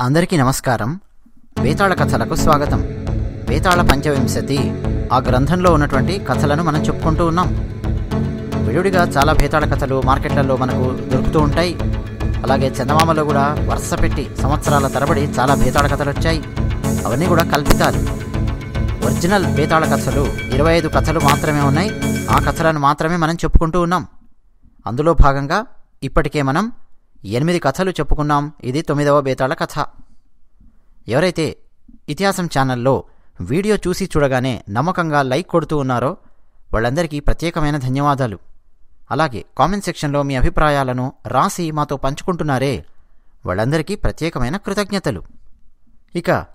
అందరికీ నమస్కారం. వేతాళ కథలకు స్వాగతం. వేతాళ పంచవింశతి ఆ గ్రంథంలో ఉన్నటువంటి కథలను మనం చెప్పుకుంటూ ఉన్నాం. విడివిడిగా చాలా వేతాళ కథలు మార్కెట్లలో మనకు దొరుకుతూ ఉంటాయి. అలాగే చందమామలో కూడా వరుస పెట్టి సంవత్సరాల తరబడి చాలా వేతాళ కథలు వచ్చాయి. అవన్నీ కూడా కల్పితాలు. ఒరిజినల్ బేతాళ కథలు ఇరవై ఐదు కథలు మాత్రమే ఉన్నాయి. ఆ కథలను మాత్రమే మనం చెప్పుకుంటూ ఉన్నాం. అందులో భాగంగా ఇప్పటికే మనం ఎనిమిది కథలు చెప్పుకున్నాం. ఇది తొమ్మిదవ బేతాళ కథ. ఎవరైతే ఇతిహాసం ఛానల్లో వీడియో చూసి చూడగానే నమ్మకంగా లైక్ కొడుతూ ఉన్నారో వాళ్ళందరికీ ప్రత్యేకమైన ధన్యవాదాలు. అలాగే కామెంట్ సెక్షన్లో మీ అభిప్రాయాలను రాసి మాతో పంచుకుంటున్నారే వాళ్ళందరికీ ప్రత్యేకమైన కృతజ్ఞతలు. ఇక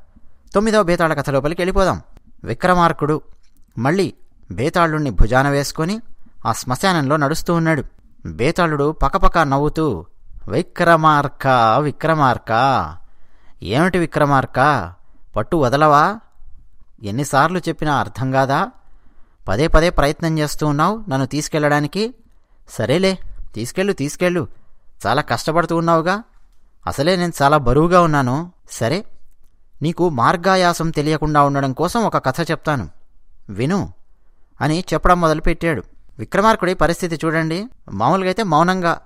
తొమ్మిదవ బేతాళ కథ లోపలికి వెళ్ళిపోదాం. విక్రమార్కుడు మళ్ళీ బేతాళుణ్ణి భుజాన వేసుకొని ఆ శ్మశానంలో నడుస్తూ ఉన్నాడు. బేతాళుడు పకపక నవ్వుతూ విక్రమార్క విక్రమార్క. ఏమిటి విక్రమార్క? పట్టు వదలవా? ఎన్నిసార్లు చెప్పినా అర్థం కాదా? పదే పదే ప్రయత్నం చేస్తూ ఉన్నావు నన్ను తీసుకెళ్ళడానికి సరేలే తీసుకెళ్ళు తీసుకెళ్ళు. చాలా కష్టపడుతూ ఉన్నావుగా. అసలే నేను చాలా బరువుగా ఉన్నాను. సరే నీకు మార్గాయాసం తెలియకుండా ఉండడం కోసం ఒక కథ చెప్తాను. విను అని చెప్పడం మొదలుపెట్టాడు. విక్రమార్కుడి పరిస్థితి చూడండి. మామూలుగా అయితే మౌనంగా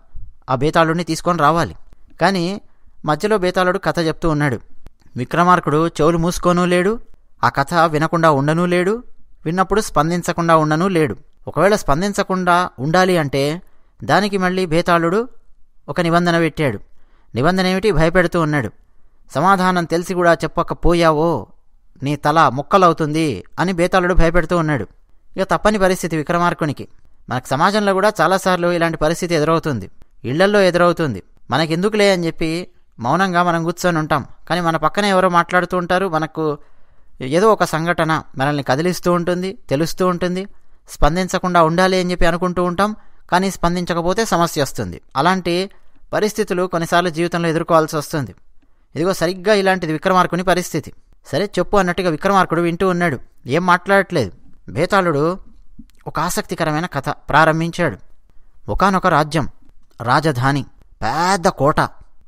ఆ బేతాళుడిని తీసుకొని రావాలి. కానీ మధ్యలో బేతాళుడు కథ చెప్తూ ఉన్నాడు. విక్రమార్కుడు చెవులు మూసుకోనూ లేడు ఆ కథ వినకుండా ఉండనూ లేడు విన్నప్పుడు స్పందించకుండా ఉండనూ లేడు. ఒకవేళ స్పందించకుండా ఉండాలి అంటే దానికి మళ్ళీ బేతాళుడు ఒక నిబంధన పెట్టాడు. నిబంధన ఏమిటి భయపెడుతూ ఉన్నాడు. సమాధానం తెలిసి కూడా చెప్పకపోయావో నీ తల ముక్కలవుతుంది అని బేతాళుడు భయపెడుతూ ఉన్నాడు. ఇక తప్పని పరిస్థితి విక్రమార్కునికి. మనకు సమాజంలో కూడా చాలాసార్లు ఇలాంటి పరిస్థితి ఎదురవుతుంది. ఇళ్ళల్లో ఎదురవుతుంది. మనకెందుకులే అని చెప్పి మౌనంగా మనం కూర్చొని ఉంటాం. కానీ మన పక్కనే ఎవరో మాట్లాడుతూ ఉంటారు. మనకు ఏదో ఒక సంఘటన మనల్ని కదిలిస్తూ ఉంటుంది తెలుస్తూ ఉంటుంది. స్పందించకుండా ఉండాలి అని చెప్పి అనుకుంటూ ఉంటాం. కానీ స్పందించకపోతే సమస్య వస్తుంది. అలాంటి పరిస్థితులు కొన్నిసార్లు జీవితంలో ఎదుర్కోవాల్సి వస్తుంది. ఇదిగో సరిగ్గా ఇలాంటిది విక్రమార్కుని పరిస్థితి. సరే చెప్పు అన్నట్టుగా విక్రమార్కుడు వింటూ ఉన్నాడు. ఏం మాట్లాడట్లేదు. బేతాళుడు ఒక ఆసక్తికరమైన కథ ప్రారంభించాడు. ఒకనొక రాజ్యం. రాజధాని. పెద్ద కోట.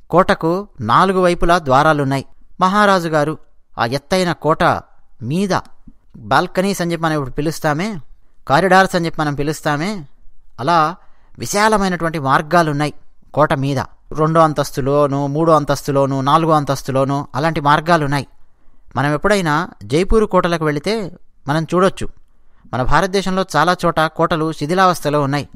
కోటకు నాలుగు వైపులా ద్వారాలున్నాయి. మహారాజు గారు ఆ ఎత్తైన కోట మీద బాల్కనీస్ అని చెప్పి మనం ఇప్పుడు పిలుస్తామే కారిడార్స్ అని చెప్పి మనం పిలుస్తామే అలా విశాలమైనటువంటి మార్గాలున్నాయి కోట మీద. రెండో అంతస్తులోను మూడో అంతస్తులోను నాలుగో అంతస్తులోను అలాంటి మార్గాలున్నాయి. మనం ఎప్పుడైనా జైపూర్ కోటలకు వెళితే మనం చూడొచ్చు. మన భారతదేశంలో చాలా చోట కోటలు శిథిలావస్థలో ఉన్నాయి.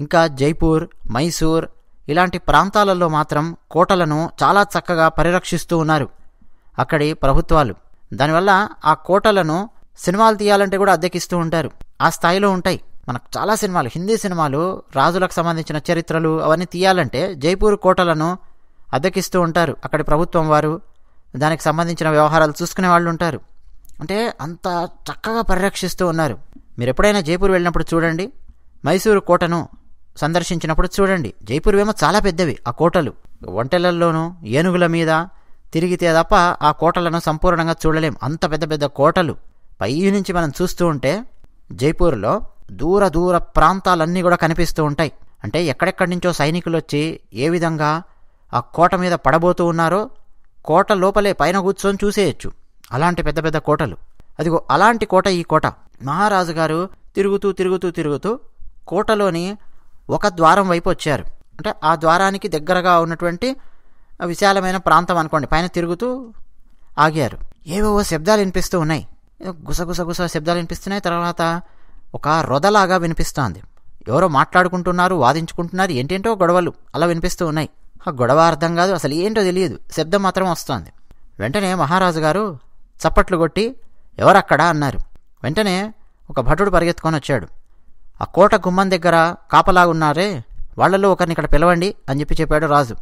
ఇంకా జైపూర్ మైసూర్ ఇలాంటి ప్రాంతాలలో మాత్రం కోటలను చాలా చక్కగా పరిరక్షిస్తూ ఉన్నారు. అక్కడి ప్రభుత్వాలు. దానివల్ల ఆ కోటలను సినిమాలు తీయాలంటే కూడా అద్దెకిస్తూ ఉంటారు. ఆ స్థాయిలో ఉంటాయి. మనకు చాలా సినిమాలు హిందీ సినిమాలు రాజులకు సంబంధించిన చరిత్రలు అవన్నీ తీయాలంటే జైపూర్ కోటలను అద్దెకిస్తూ ఉంటారు. అక్కడి ప్రభుత్వం వారు దానికి సంబంధించిన వ్యవహారాలు చూసుకునే వాళ్ళు ఉంటారు. అంటే అంత చక్కగా పరిరక్షిస్తూ ఉన్నారు. మీరు ఎప్పుడైనా జైపూర్ వెళ్ళినప్పుడు చూడండి. మైసూరు కోటను సందర్శించినప్పుడు చూడండి జైపూర్ ఏమో చాలా పెద్దవి ఆ కోటలు. ఒంటెలల్లోనూ ఏనుగుల మీద తిరిగితే తప్ప ఆ కోటలను సంపూర్ణంగా చూడలేం. అంత పెద్ద పెద్ద కోటలు. పై నుంచి మనం చూస్తూ ఉంటే జైపూర్లో దూర దూర ప్రాంతాలన్నీ కూడా కనిపిస్తూ ఉంటాయి. అంటే ఎక్కడెక్కడి నుంచో సైనికులు వచ్చి ఏ విధంగా ఆ కోట మీద పడబోతూ ఉన్నారో కోట లోపలే పైన కూర్చొని చూసేయచ్చు. అలాంటి పెద్ద పెద్ద కోటలు. అదిగో అలాంటి కోట ఈ కోట. మహారాజు గారు తిరుగుతూ తిరుగుతూ తిరుగుతూ కోటలోని ఒక ద్వారం వైపు వచ్చారు. అంటే ఆ ద్వారానికి దగ్గరగా ఉన్నటువంటి విశాలమైన ప్రాంతం అనుకోండి. పైన తిరుగుతూ ఆగారు. ఏవేవో శబ్దాలు వినిపిస్తూ ఉన్నాయి. గుసగుస గుస శబ్దాలు వినిపిస్తున్నాయి. తర్వాత ఒక రొదలాగా వినిపిస్తోంది. ఎవరో మాట్లాడుకుంటున్నారు వాదించుకుంటున్నారు ఏంటేంటో గొడవలు అలా వినిపిస్తూ ఉన్నాయి. ఆ గొడవ అర్థం కాదు అసలు ఏంటో తెలియదు. శబ్దం మాత్రం వస్తోంది. వెంటనే మహారాజు గారు చప్పట్లు కొట్టి ఎవరక్కడా అన్నారు. వెంటనే ఒక భటుడు పరిగెత్తుకొని వచ్చాడు. ఆ కోట గుమ్మం దగ్గర కాపలా ఉన్నారే వాళ్ళలో ఒకరిని ఇక్కడ పిలవండి అని చెప్పి చెప్పాడు రాజు.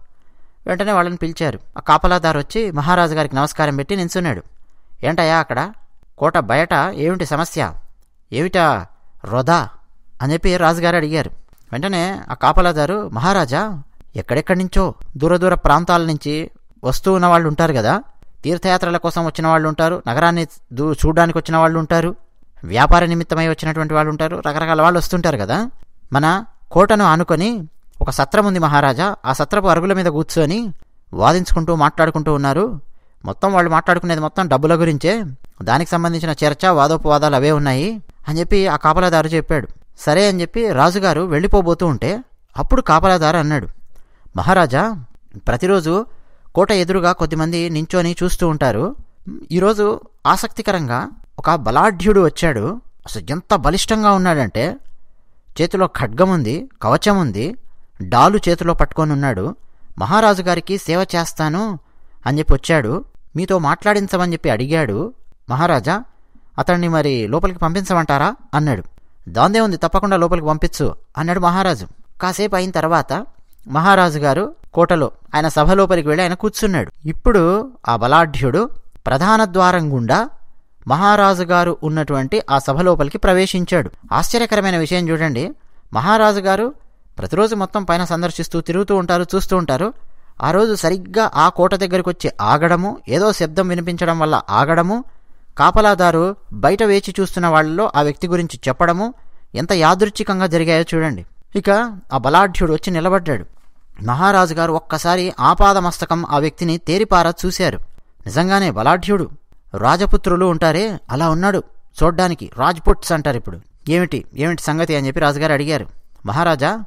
వెంటనే వాళ్ళని పిలిచారు. ఆ కాపలాదారు వచ్చి మహారాజు గారికి నమస్కారం పెట్టి నించున్నాడు. ఏంటయ్యా అక్కడ? కోట బయట ఏమిటి సమస్య? ఏమిటా రొదా? అని చెప్పి రాజుగారు అడిగారు. వెంటనే ఆ కాపలాదారు మహారాజా ఎక్కడెక్కడి నుంచో దూర దూర ప్రాంతాల నుంచి వస్తూ ఉన్న వాళ్ళు ఉంటారు కదా? తీర్థయాత్రల కోసం వచ్చిన వాళ్ళు ఉంటారు నగరాన్ని దూ చూడడానికి వచ్చిన వాళ్ళు ఉంటారు. వ్యాపార నిమిత్తమై వచ్చినటువంటి వాళ్ళు ఉంటారు రకరకాల వాళ్ళు వస్తుంటారు కదా. మన కోటను ఆనుకొని ఒక సత్రం ఉంది మహారాజా. ఆ సత్రపు అరుగుల మీద కూర్చొని వాదించుకుంటూ మాట్లాడుకుంటూ ఉన్నారు. మొత్తం వాళ్ళు మాట్లాడుకునేది మొత్తం డబ్బుల గురించే. దానికి సంబంధించిన చర్చ వాదోపవాదాలు అవే ఉన్నాయి అని చెప్పి ఆ కాపలాదారు చెప్పాడు. సరే అని చెప్పి రాజుగారు వెళ్ళిపోబోతూ ఉంటే అప్పుడు కాపలాదారు అన్నాడు. మహారాజా ప్రతిరోజు కోట ఎదురుగా కొద్దిమంది నించొని చూస్తూ ఉంటారు. ఈరోజు ఆసక్తికరంగా ఒక బలాఢ్యుడు వచ్చాడు. అసలు ఎంత బలిష్టంగా ఉన్నాడంటే చేతిలో ఖడ్గం ఉంది కవచం ఉంది డాలు చేతిలో పట్టుకొని ఉన్నాడు. మహారాజు గారికి సేవ చేస్తాను అని చెప్పి వచ్చాడు. మీతో మాట్లాడించమని చెప్పి అడిగాడు. మహారాజా అతన్ని మరి లోపలికి పంపించమంటారా? అన్నాడు. దాందే ఉంది తప్పకుండా లోపలికి పంపించు అన్నాడు మహారాజు. కాసేపు అయిన తర్వాత మహారాజు గారు కోటలో ఆయన సభ లోపలికి వెళ్ళి ఆయన కూర్చున్నాడు. ఇప్పుడు ఆ బలాఢ్యుడు ప్రధాన ద్వారం గుండా మహారాజు గారు ఉన్నటువంటి ఆ సభ లోపలికి ప్రవేశించాడు. ఆశ్చర్యకరమైన విషయం చూడండి. మహారాజు గారు ప్రతిరోజు మొత్తం పైన సందర్శిస్తూ తిరుగుతూ ఉంటారు చూస్తూ ఉంటారు. ఆ రోజు సరిగ్గా ఆ కోట దగ్గరికి వచ్చి ఆగడము ఏదో శబ్దం వినిపించడం వల్ల ఆగడము కాపలాదారు బయట వేచి చూస్తున్న వాళ్ళలో ఆ వ్యక్తి గురించి చెప్పడము ఎంత యాదృచ్ఛికంగా జరిగాయో చూడండి. ఇక ఆ బలాఢ్యుడు వచ్చి నిలబడ్డాడు. మహారాజు గారు ఒక్కసారి ఆపాదమస్తకం ఆ వ్యక్తిని తేరిపార చూశారు. నిజంగానే బలాఢ్యుడు రాజపుత్రులు ఉంటారే? అలా ఉన్నాడు. చూడ్డానికి రాజ్పుట్స్ అంటారు ఇప్పుడు. ఏమిటి? ఏమిటి సంగతి అని చెప్పి రాజుగారు అడిగారు. మహారాజా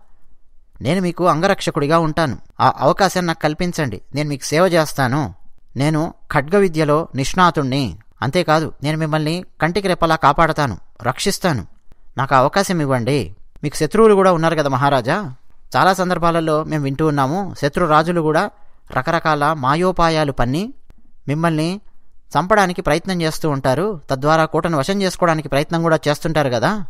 నేను మీకు అంగరక్షకుడిగా ఉంటాను. ఆ అవకాశాన్ని నాకు కల్పించండి. నేను మీకు సేవ చేస్తాను. నేను ఖడ్గ విద్యలో నిష్ణాతుణ్ణి. అంతేకాదు నేను మిమ్మల్ని కంటికి రెప్పలా కాపాడతాను. రక్షిస్తాను. నాకు అవకాశం ఇవ్వండి. మీకు శత్రువులు కూడా ఉన్నారు కదా మహారాజా. చాలా సందర్భాలలో మేము వింటూ ఉన్నాము శత్రు రాజులు కూడా రకరకాల మాయోపాయాలు పన్ని మిమ్మల్ని చంపడానికి ప్రయత్నం చేస్తూ ఉంటారు. తద్వారా కోటను వశం చేసుకోవడానికి ప్రయత్నం కూడా చేస్తుంటారు కదా.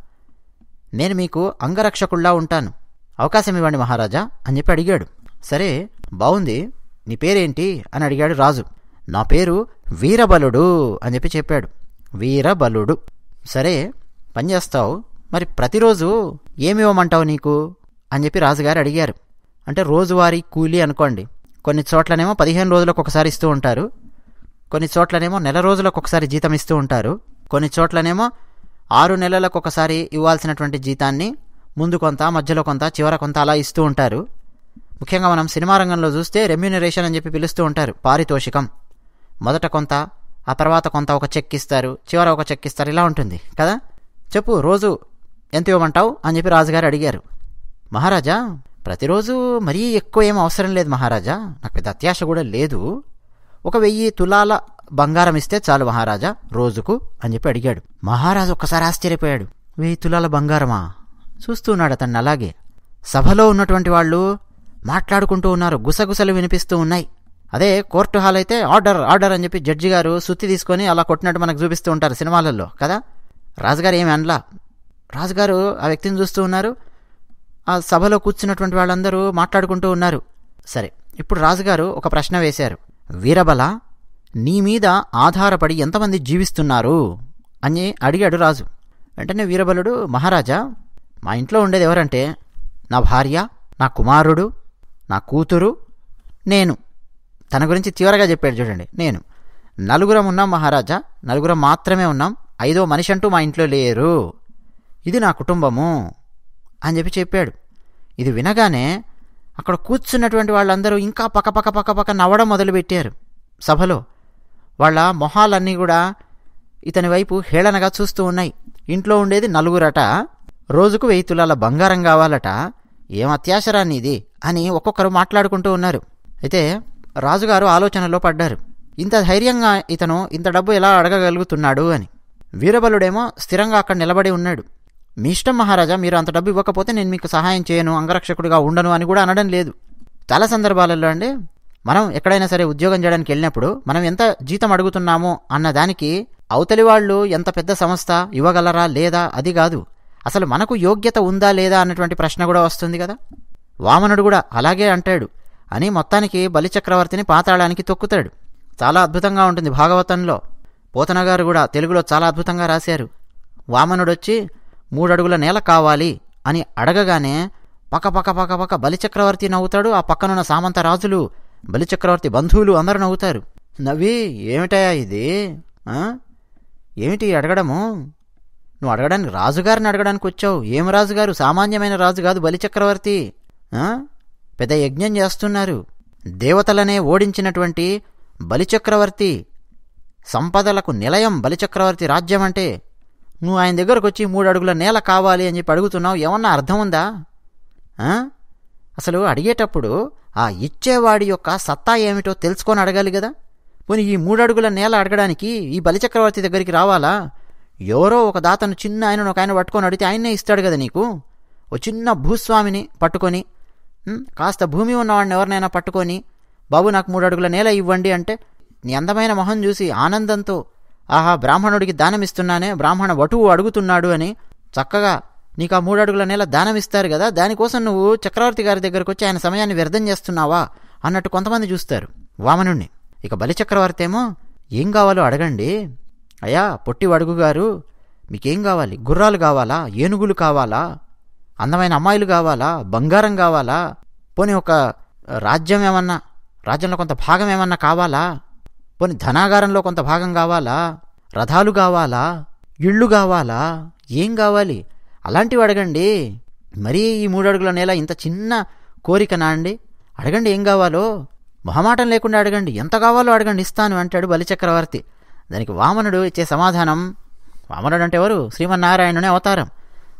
నేను మీకు అంగరక్షకుల్లా ఉంటాను. అవకాశం ఇవ్వండి మహారాజా అని చెప్పి అడిగాడు. సరే బావుంది. నీ పేరేంటి? అని అడిగాడు రాజు. నా పేరు వీరబలుడు అని చెప్పి చెప్పాడు. వీరబలుడు. సరే పని చేస్తావు. మరి ప్రతిరోజు ఏమి ఇవ్వమంటావు నీకు? అని చెప్పి రాజుగారు అడిగారు. అంటే రోజువారీ కూలీ అనుకోండి. కొన్ని చోట్లనేమో పదిహేను రోజులకు ఒకసారి ఇస్తూ ఉంటారు. కొన్ని చోట్లనేమో నెల రోజులకు ఒకసారి జీతం ఇస్తూ ఉంటారు. కొన్ని చోట్లనేమో ఆరు నెలలకు ఒకసారి ఇవ్వాల్సినటువంటి జీతాన్ని ముందు కొంత మధ్యలో కొంత చివర కొంత అలా ఇస్తూ ఉంటారు. ముఖ్యంగా మనం సినిమా రంగంలో చూస్తే రెమ్యూనరేషన్ అని చెప్పి పిలుస్తూ ఉంటారు పారితోషికం. మొదట కొంత ఆ తర్వాత కొంత ఒక చెక్ ఇస్తారు చివర ఒక చెక్ ఇస్తారు ఇలా ఉంటుంది కదా? చెప్పు రోజు ఎంత ఇవ్వమంటావు? అని చెప్పి రాజుగారు అడిగారు. మహారాజా ప్రతిరోజు మరీ ఎక్కువ ఏం అవసరం లేదు మహారాజా నాకు పెద్ద అత్యాశ కూడా లేదు. ఒక వెయ్యి తులాల బంగారం ఇస్తే చాలు మహారాజా రోజుకు అని చెప్పి అడిగాడు. మహారాజు ఒక్కసారి ఆశ్చర్యపోయాడు. వెయ్యి తులాల బంగారమా? చూస్తున్నాడు అతన్ని అలాగే. సభలో ఉన్నటువంటి వాళ్ళు మాట్లాడుకుంటూ ఉన్నారు గుసగుసలు వినిపిస్తూ ఉన్నాయి. అదే కోర్టు హాల్ అయితే ఆర్డర్ ఆర్డర్ అని చెప్పి జడ్జి గారు సుత్తి తీసుకొని అలా కొట్టినట్టు మనకు చూపిస్తూ ఉంటారు సినిమాలలో కదా? రాజుగారు ఏమి అనలా. రాజుగారు ఆ వ్యక్తిని చూస్తూ ఉన్నారు. ఆ సభలో కూర్చున్నటువంటి వాళ్ళందరూ మాట్లాడుకుంటూ ఉన్నారు. సరే ఇప్పుడు రాజుగారు ఒక ప్రశ్న వేశారు. వీరబల నీ మీద ఆధారపడి ఎంతమంది జీవిస్తున్నారు? అని అడిగాడు రాజు. వెంటనే వీరబలుడు మహారాజా మా ఇంట్లో ఉండేది ఎవరంటే నా భార్య నా కుమారుడు నా కూతురు నేను. తన గురించి చివరగా చెప్పాడు చూడండి నేను. నలుగురం ఉన్నాం మహారాజా నలుగురం మాత్రమే ఉన్నాం ఐదో మనిషి అంటూ మా ఇంట్లో లేరు. ఇది నా కుటుంబము అని చెప్పి చెప్పాడు. ఇది వినగానే అక్కడ కూర్చున్నటువంటి వాళ్ళందరూ ఇంకా పక్క పక్క పక్క పక్క నవ్వడం మొదలుపెట్టారు. సభలో వాళ్ళ మొహాలన్నీ కూడా ఇతని వైపు హేళనగా చూస్తూ ఉన్నాయి. ఇంట్లో ఉండేది నలుగురట. రోజుకు వెయ్యి తులాల బంగారం కావాలట. ఏం అత్యాశరాన్ని ఇది? అని ఒక్కొక్కరు మాట్లాడుకుంటూ ఉన్నారు. అయితే రాజుగారు ఆలోచనలో పడ్డారు. ఇంత ధైర్యంగా ఇతను ఇంత డబ్బు ఎలా అడగగలుగుతున్నాడు అని. వీరబలుడేమో స్థిరంగా అక్కడ నిలబడి ఉన్నాడు. మీ ఇష్టం మహారాజా మీరు అంత డబ్బు ఇవ్వకపోతే నేను మీకు సహాయం చేయను అంగరక్షకుడిగా ఉండను అని కూడా అనడం లేదు. చాలా సందర్భాలలో అండి మనం ఎక్కడైనా సరే ఉద్యోగం చేయడానికి వెళ్ళినప్పుడు మనం ఎంత జీతం అడుగుతున్నామో అన్న దానికి అవతలి వాళ్ళు ఎంత పెద్ద సంస్థ ఇవ్వగలరా లేదా అది కాదు. అసలు మనకు యోగ్యత ఉందా లేదా అన్నటువంటి ప్రశ్న కూడా వస్తుంది కదా. వామనుడు కూడా అలాగే అంటాడు అని మొత్తానికి బలిచక్రవర్తిని పాతాళానికి తొక్కుతాడు. చాలా అద్భుతంగా ఉంటుంది భాగవతంలో. పోతన గారు కూడా తెలుగులో చాలా అద్భుతంగా రాశారు. వామనుడొచ్చి మూడడుగుల నేల కావాలి అని అడగగానే పక్క పక్క పక్క పక్క బలిచక్రవర్తి నవ్వుతాడు. ఆ పక్కనున్న సామంత రాజులు బలిచక్రవర్తి బంధువులు అందరూ నవ్వుతారు. నవ్వి ఏమిటయా ఇది? ఏమిటి అడగడము? నువ్వు అడగడానికి రాజుగారిని అడగడానికి వచ్చావు. ఏం రాజుగారు? సామాన్యమైన రాజు కాదు బలిచక్రవర్తి. పెద్ద యజ్ఞం చేస్తున్నారు. దేవతలనే ఓడించినటువంటి బలిచక్రవర్తి సంపదలకు నిలయం బలిచక్రవర్తి రాజ్యం అంటే నువ్వు ఆయన దగ్గరకు వచ్చి మూడు అడుగుల నేల కావాలి అని చెప్పి అడుగుతున్నావు ఏమన్నా అర్థం ఉందా? అసలు అడిగేటప్పుడు ఆ ఇచ్చేవాడి యొక్క సత్తా ఏమిటో తెలుసుకొని అడగాలి కదా. పోనీ ఈ మూడు అడుగుల నేల అడగడానికి ఈ బలిచక్రవర్తి దగ్గరికి రావాలా? ఎవరో ఒక దాతను చిన్న ఆయనను ఒక ఆయన పట్టుకొని అడిగితే ఆయన్నే ఇస్తాడు కదా నీకు? ఓ చిన్న భూస్వామిని పట్టుకొని కాస్త భూమి ఉన్నవాడిని ఎవరినైనా పట్టుకొని బాబు నాకు మూడు అడుగుల నేల ఇవ్వండి అంటే నీ అందమైన మొహం చూసి ఆనందంతో ఆహా బ్రాహ్మణుడికి దానమిస్తున్నానే బ్రాహ్మణ వటువు అడుగుతున్నాడు అని చక్కగా నీకు ఆ మూడు అడుగుల నేల దానం ఇస్తారు కదా దానికోసం నువ్వు చక్రవర్తి గారి దగ్గరకు వచ్చి ఆయన సమయాన్ని వ్యర్థం చేస్తున్నావా అన్నట్టు కొంతమంది చూస్తారు వామనుణ్ణి. ఇక బలిచక్రవర్తి ఏమో ఏం కావాలో అడగండి. అయ్యా పొట్టి అడుగు గారు మీకేం కావాలి? గుర్రాలు కావాలా? ఏనుగులు కావాలా? అందమైన అమ్మాయిలు కావాలా? బంగారం కావాలా? పోనీ ఒక రాజ్యం ఏమన్నా రాజ్యంలో కొంత భాగం ఏమన్నా కావాలా? పోనీ ధనాగారంలో కొంత భాగం కావాలా? రథాలు కావాలా? ఇళ్ళు కావాలా? ఏం కావాలి? అలాంటివి అడగండి. మరీ ఈ మూడు అడుగుల నేల ఇంత చిన్న కోరికనా అండి. అడగండి ఏం కావాలో. మొహమాటం లేకుండా అడగండి. ఎంత కావాలో అడగండి. ఇస్తాను అంటాడు బలిచక్రవర్తి. దానికి వామనుడు ఇచ్చే సమాధానం. వామనుడు అంటే ఎవరు? శ్రీమన్నారాయణునే అవతారం.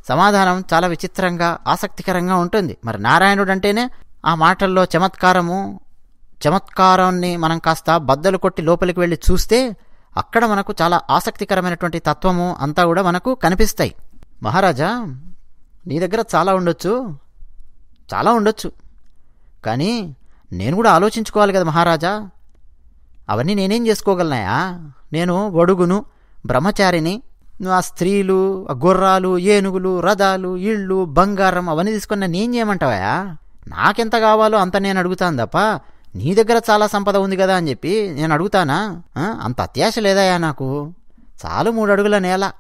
సమాధానం చాలా విచిత్రంగా ఆసక్తికరంగా ఉంటుంది. మరి నారాయణుడు అంటేనే ఆ మాటల్లో చమత్కారము చమత్కారాన్ని మనం కాస్త బద్దలు కొట్టి లోపలికి వెళ్ళి చూస్తే అక్కడ మనకు చాలా ఆసక్తికరమైనటువంటి తత్వము అంతా కూడా మనకు కనిపిస్తాయి. మహారాజా నీ దగ్గర చాలా ఉండొచ్చు. చాలా ఉండొచ్చు. కానీ నేను కూడా ఆలోచించుకోవాలి కదా మహారాజా. అవన్నీ నేనేం చేసుకోగలనాయా? నేను ఒడుగును బ్రహ్మచారిని. ఆ స్త్రీలు ఆ గుర్రాలు ఏనుగులు రథాలు ఇళ్ళు బంగారం అవన్నీ తీసుకున్న నేను చేయమంటావా నాకెంత కావాలో అంత నేను అడుగుతాను తప్ప నీ దగ్గర చాలా సంపద ఉంది కదా అని చెప్పి నేను అడుగుతానా? అంత అత్యాశ లేదయా నాకు? చాలు మూడు అడుగుల నేల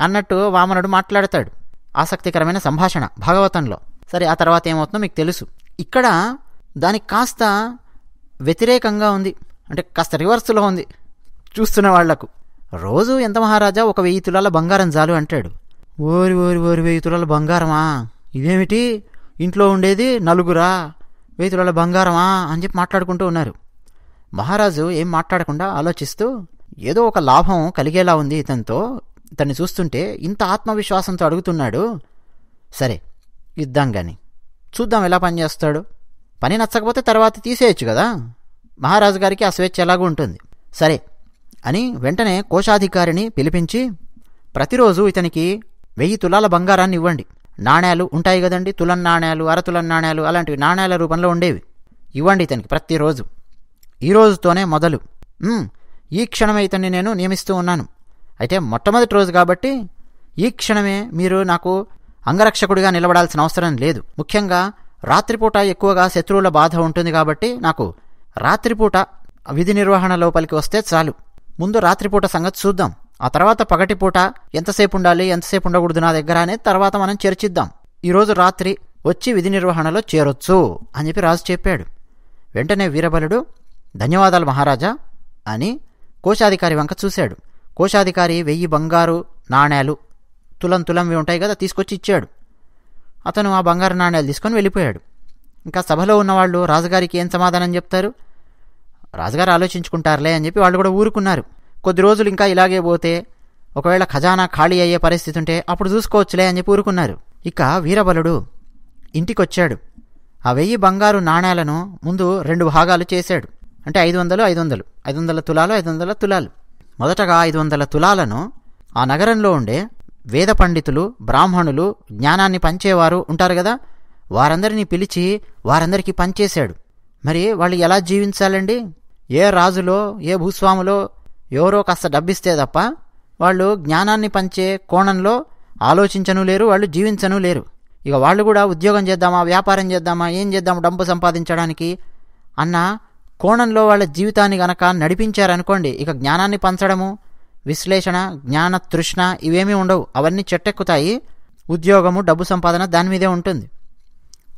అన్నట్టు వామనుడు మాట్లాడతాడు. ఆసక్తికరమైన సంభాషణ భాగవతంలో. సరే ఆ తర్వాత ఏమవుతుందో మీకు తెలుసు. ఇక్కడ దానికి కాస్త వ్యతిరేకంగా ఉంది. అంటే కాస్త రివర్స్లో ఉంది. చూస్తున్న వాళ్ళకు. రోజు ఎంత మహారాజా ఒక వెయ్యి తులాల బంగారం చాలు అంటాడు. ఓరి ఓరి ఓరి వెయ్యి తులాల బంగారమా? ఇదేమిటి? ఇంట్లో ఉండేది నలుగురా? వెయ్యి తులాల బంగారమా అని చెప్పి మాట్లాడుకుంటూ ఉన్నారు. మహారాజు ఏం మాట్లాడకుండా ఆలోచిస్తూ ఏదో ఒక లాభం కలిగేలా ఉంది ఇతనితో. ఇతన్ని చూస్తుంటే ఇంత ఆత్మవిశ్వాసంతో అడుగుతున్నాడు. సరే ఇద్దాం గాని. చూద్దాం ఎలా పనిచేస్తాడు పని నచ్చకపోతే తర్వాత తీసేయచ్చు కదా. మహారాజు గారికి ఆ స్వేచ్ఛ ఎలాగూ ఉంటుంది. సరే అని వెంటనే కోశాధికారిని పిలిపించి ప్రతిరోజు ఇతనికి వెయ్యి తులాల బంగారాన్ని ఇవ్వండి. నాణేలు ఉంటాయి కదండి? తులం నాణేలు అరతులం నాణ్యాలు అలాంటివి నాణేల రూపంలో ఉండేవి. ఇవ్వండి ఇతనికి ప్రతిరోజు. ఈ రోజుతోనే మొదలు. ఈ క్షణమే ఇతన్ని నేను నియమిస్తూ ఉన్నాను. అయితే మొట్టమొదటి రోజు కాబట్టి ఈ క్షణమే మీరు నాకు అంగరక్షకుడిగా నిలబడాల్సిన అవసరం లేదు. ముఖ్యంగా రాత్రిపూట ఎక్కువగా శత్రువుల బాధ ఉంటుంది కాబట్టి నాకు రాత్రిపూట విధి నిర్వహణ లోపలికి వస్తే చాలు. ముందు రాత్రిపూట సంగతి చూద్దాం. ఆ తర్వాత పగటిపూట ఎంతసేపు ఉండాలి ఎంతసేపు ఉండకూడదు నా దగ్గర అనేది తర్వాత మనం చర్చిద్దాం. ఈరోజు రాత్రి వచ్చి విధి నిర్వహణలో చేరొచ్చు అని చెప్పి రాజు చెప్పాడు. వెంటనే వీరబలుడు ధన్యవాదాలు మహారాజా అని కోశాధికారి వంక చూశాడు. కోశాధికారి వెయ్యి బంగారు నాణేలు తులం తులంవి ఉంటాయి కదా తీసుకొచ్చి ఇచ్చాడు. అతను ఆ బంగారు నాణేలు తీసుకొని వెళ్ళిపోయాడు. ఇంకా సభలో ఉన్నవాళ్ళు రాజుగారికి ఏం సమాధానం చెప్తారు? రాజుగారు ఆలోచించుకుంటారులే అని చెప్పి వాళ్ళు కూడా ఊరుకున్నారు. కొద్ది రోజులు ఇంకా ఇలాగే పోతే ఒకవేళ ఖజానా ఖాళీ అయ్యే పరిస్థితి ఉంటే అప్పుడు చూసుకోవచ్చులే అని చెప్పి ఊరుకున్నారు. ఇక వీరబలుడు ఇంటికొచ్చాడు. ఆ వెయ్యి బంగారు నాణేలను ముందు రెండు భాగాలు చేశాడు. అంటే ఐదు వందలు ఐదు వందలు. ఐదు వందల తులాలు ఐదు వందల తులాలు. మొదటగా ఐదు వందల తులాలను ఆ నగరంలో ఉండే వేద పండితులు బ్రాహ్మణులు జ్ఞానాన్ని పంచేవారు ఉంటారు కదా? వారందరినీ పిలిచి వారందరికీ పంచేశాడు మరి వాళ్ళు ఎలా జీవించాలండి? ఏ రాజులో ఏ భూస్వాములో ఎవరో కాస్త డబ్బిస్తే తప్ప వాళ్ళు జ్ఞానాన్ని పంచే కోణంలో ఆలోచించను లేరు వాళ్ళు జీవించను లేరు. ఇక వాళ్ళు కూడా ఉద్యోగం చేద్దామా వ్యాపారం చేద్దామా ఏం చేద్దాం డబ్బు సంపాదించడానికి అన్న కోణంలో వాళ్ళ జీవితాన్ని గనక నడిపించారనుకోండి ఇక జ్ఞానాన్ని పంచడము విశ్లేషణ జ్ఞాన తృష్ణ ఇవేమీ ఉండవు. అవన్నీ చెట్టెక్కుతాయి. ఉద్యోగము డబ్బు సంపాదన దాని మీదే ఉంటుంది.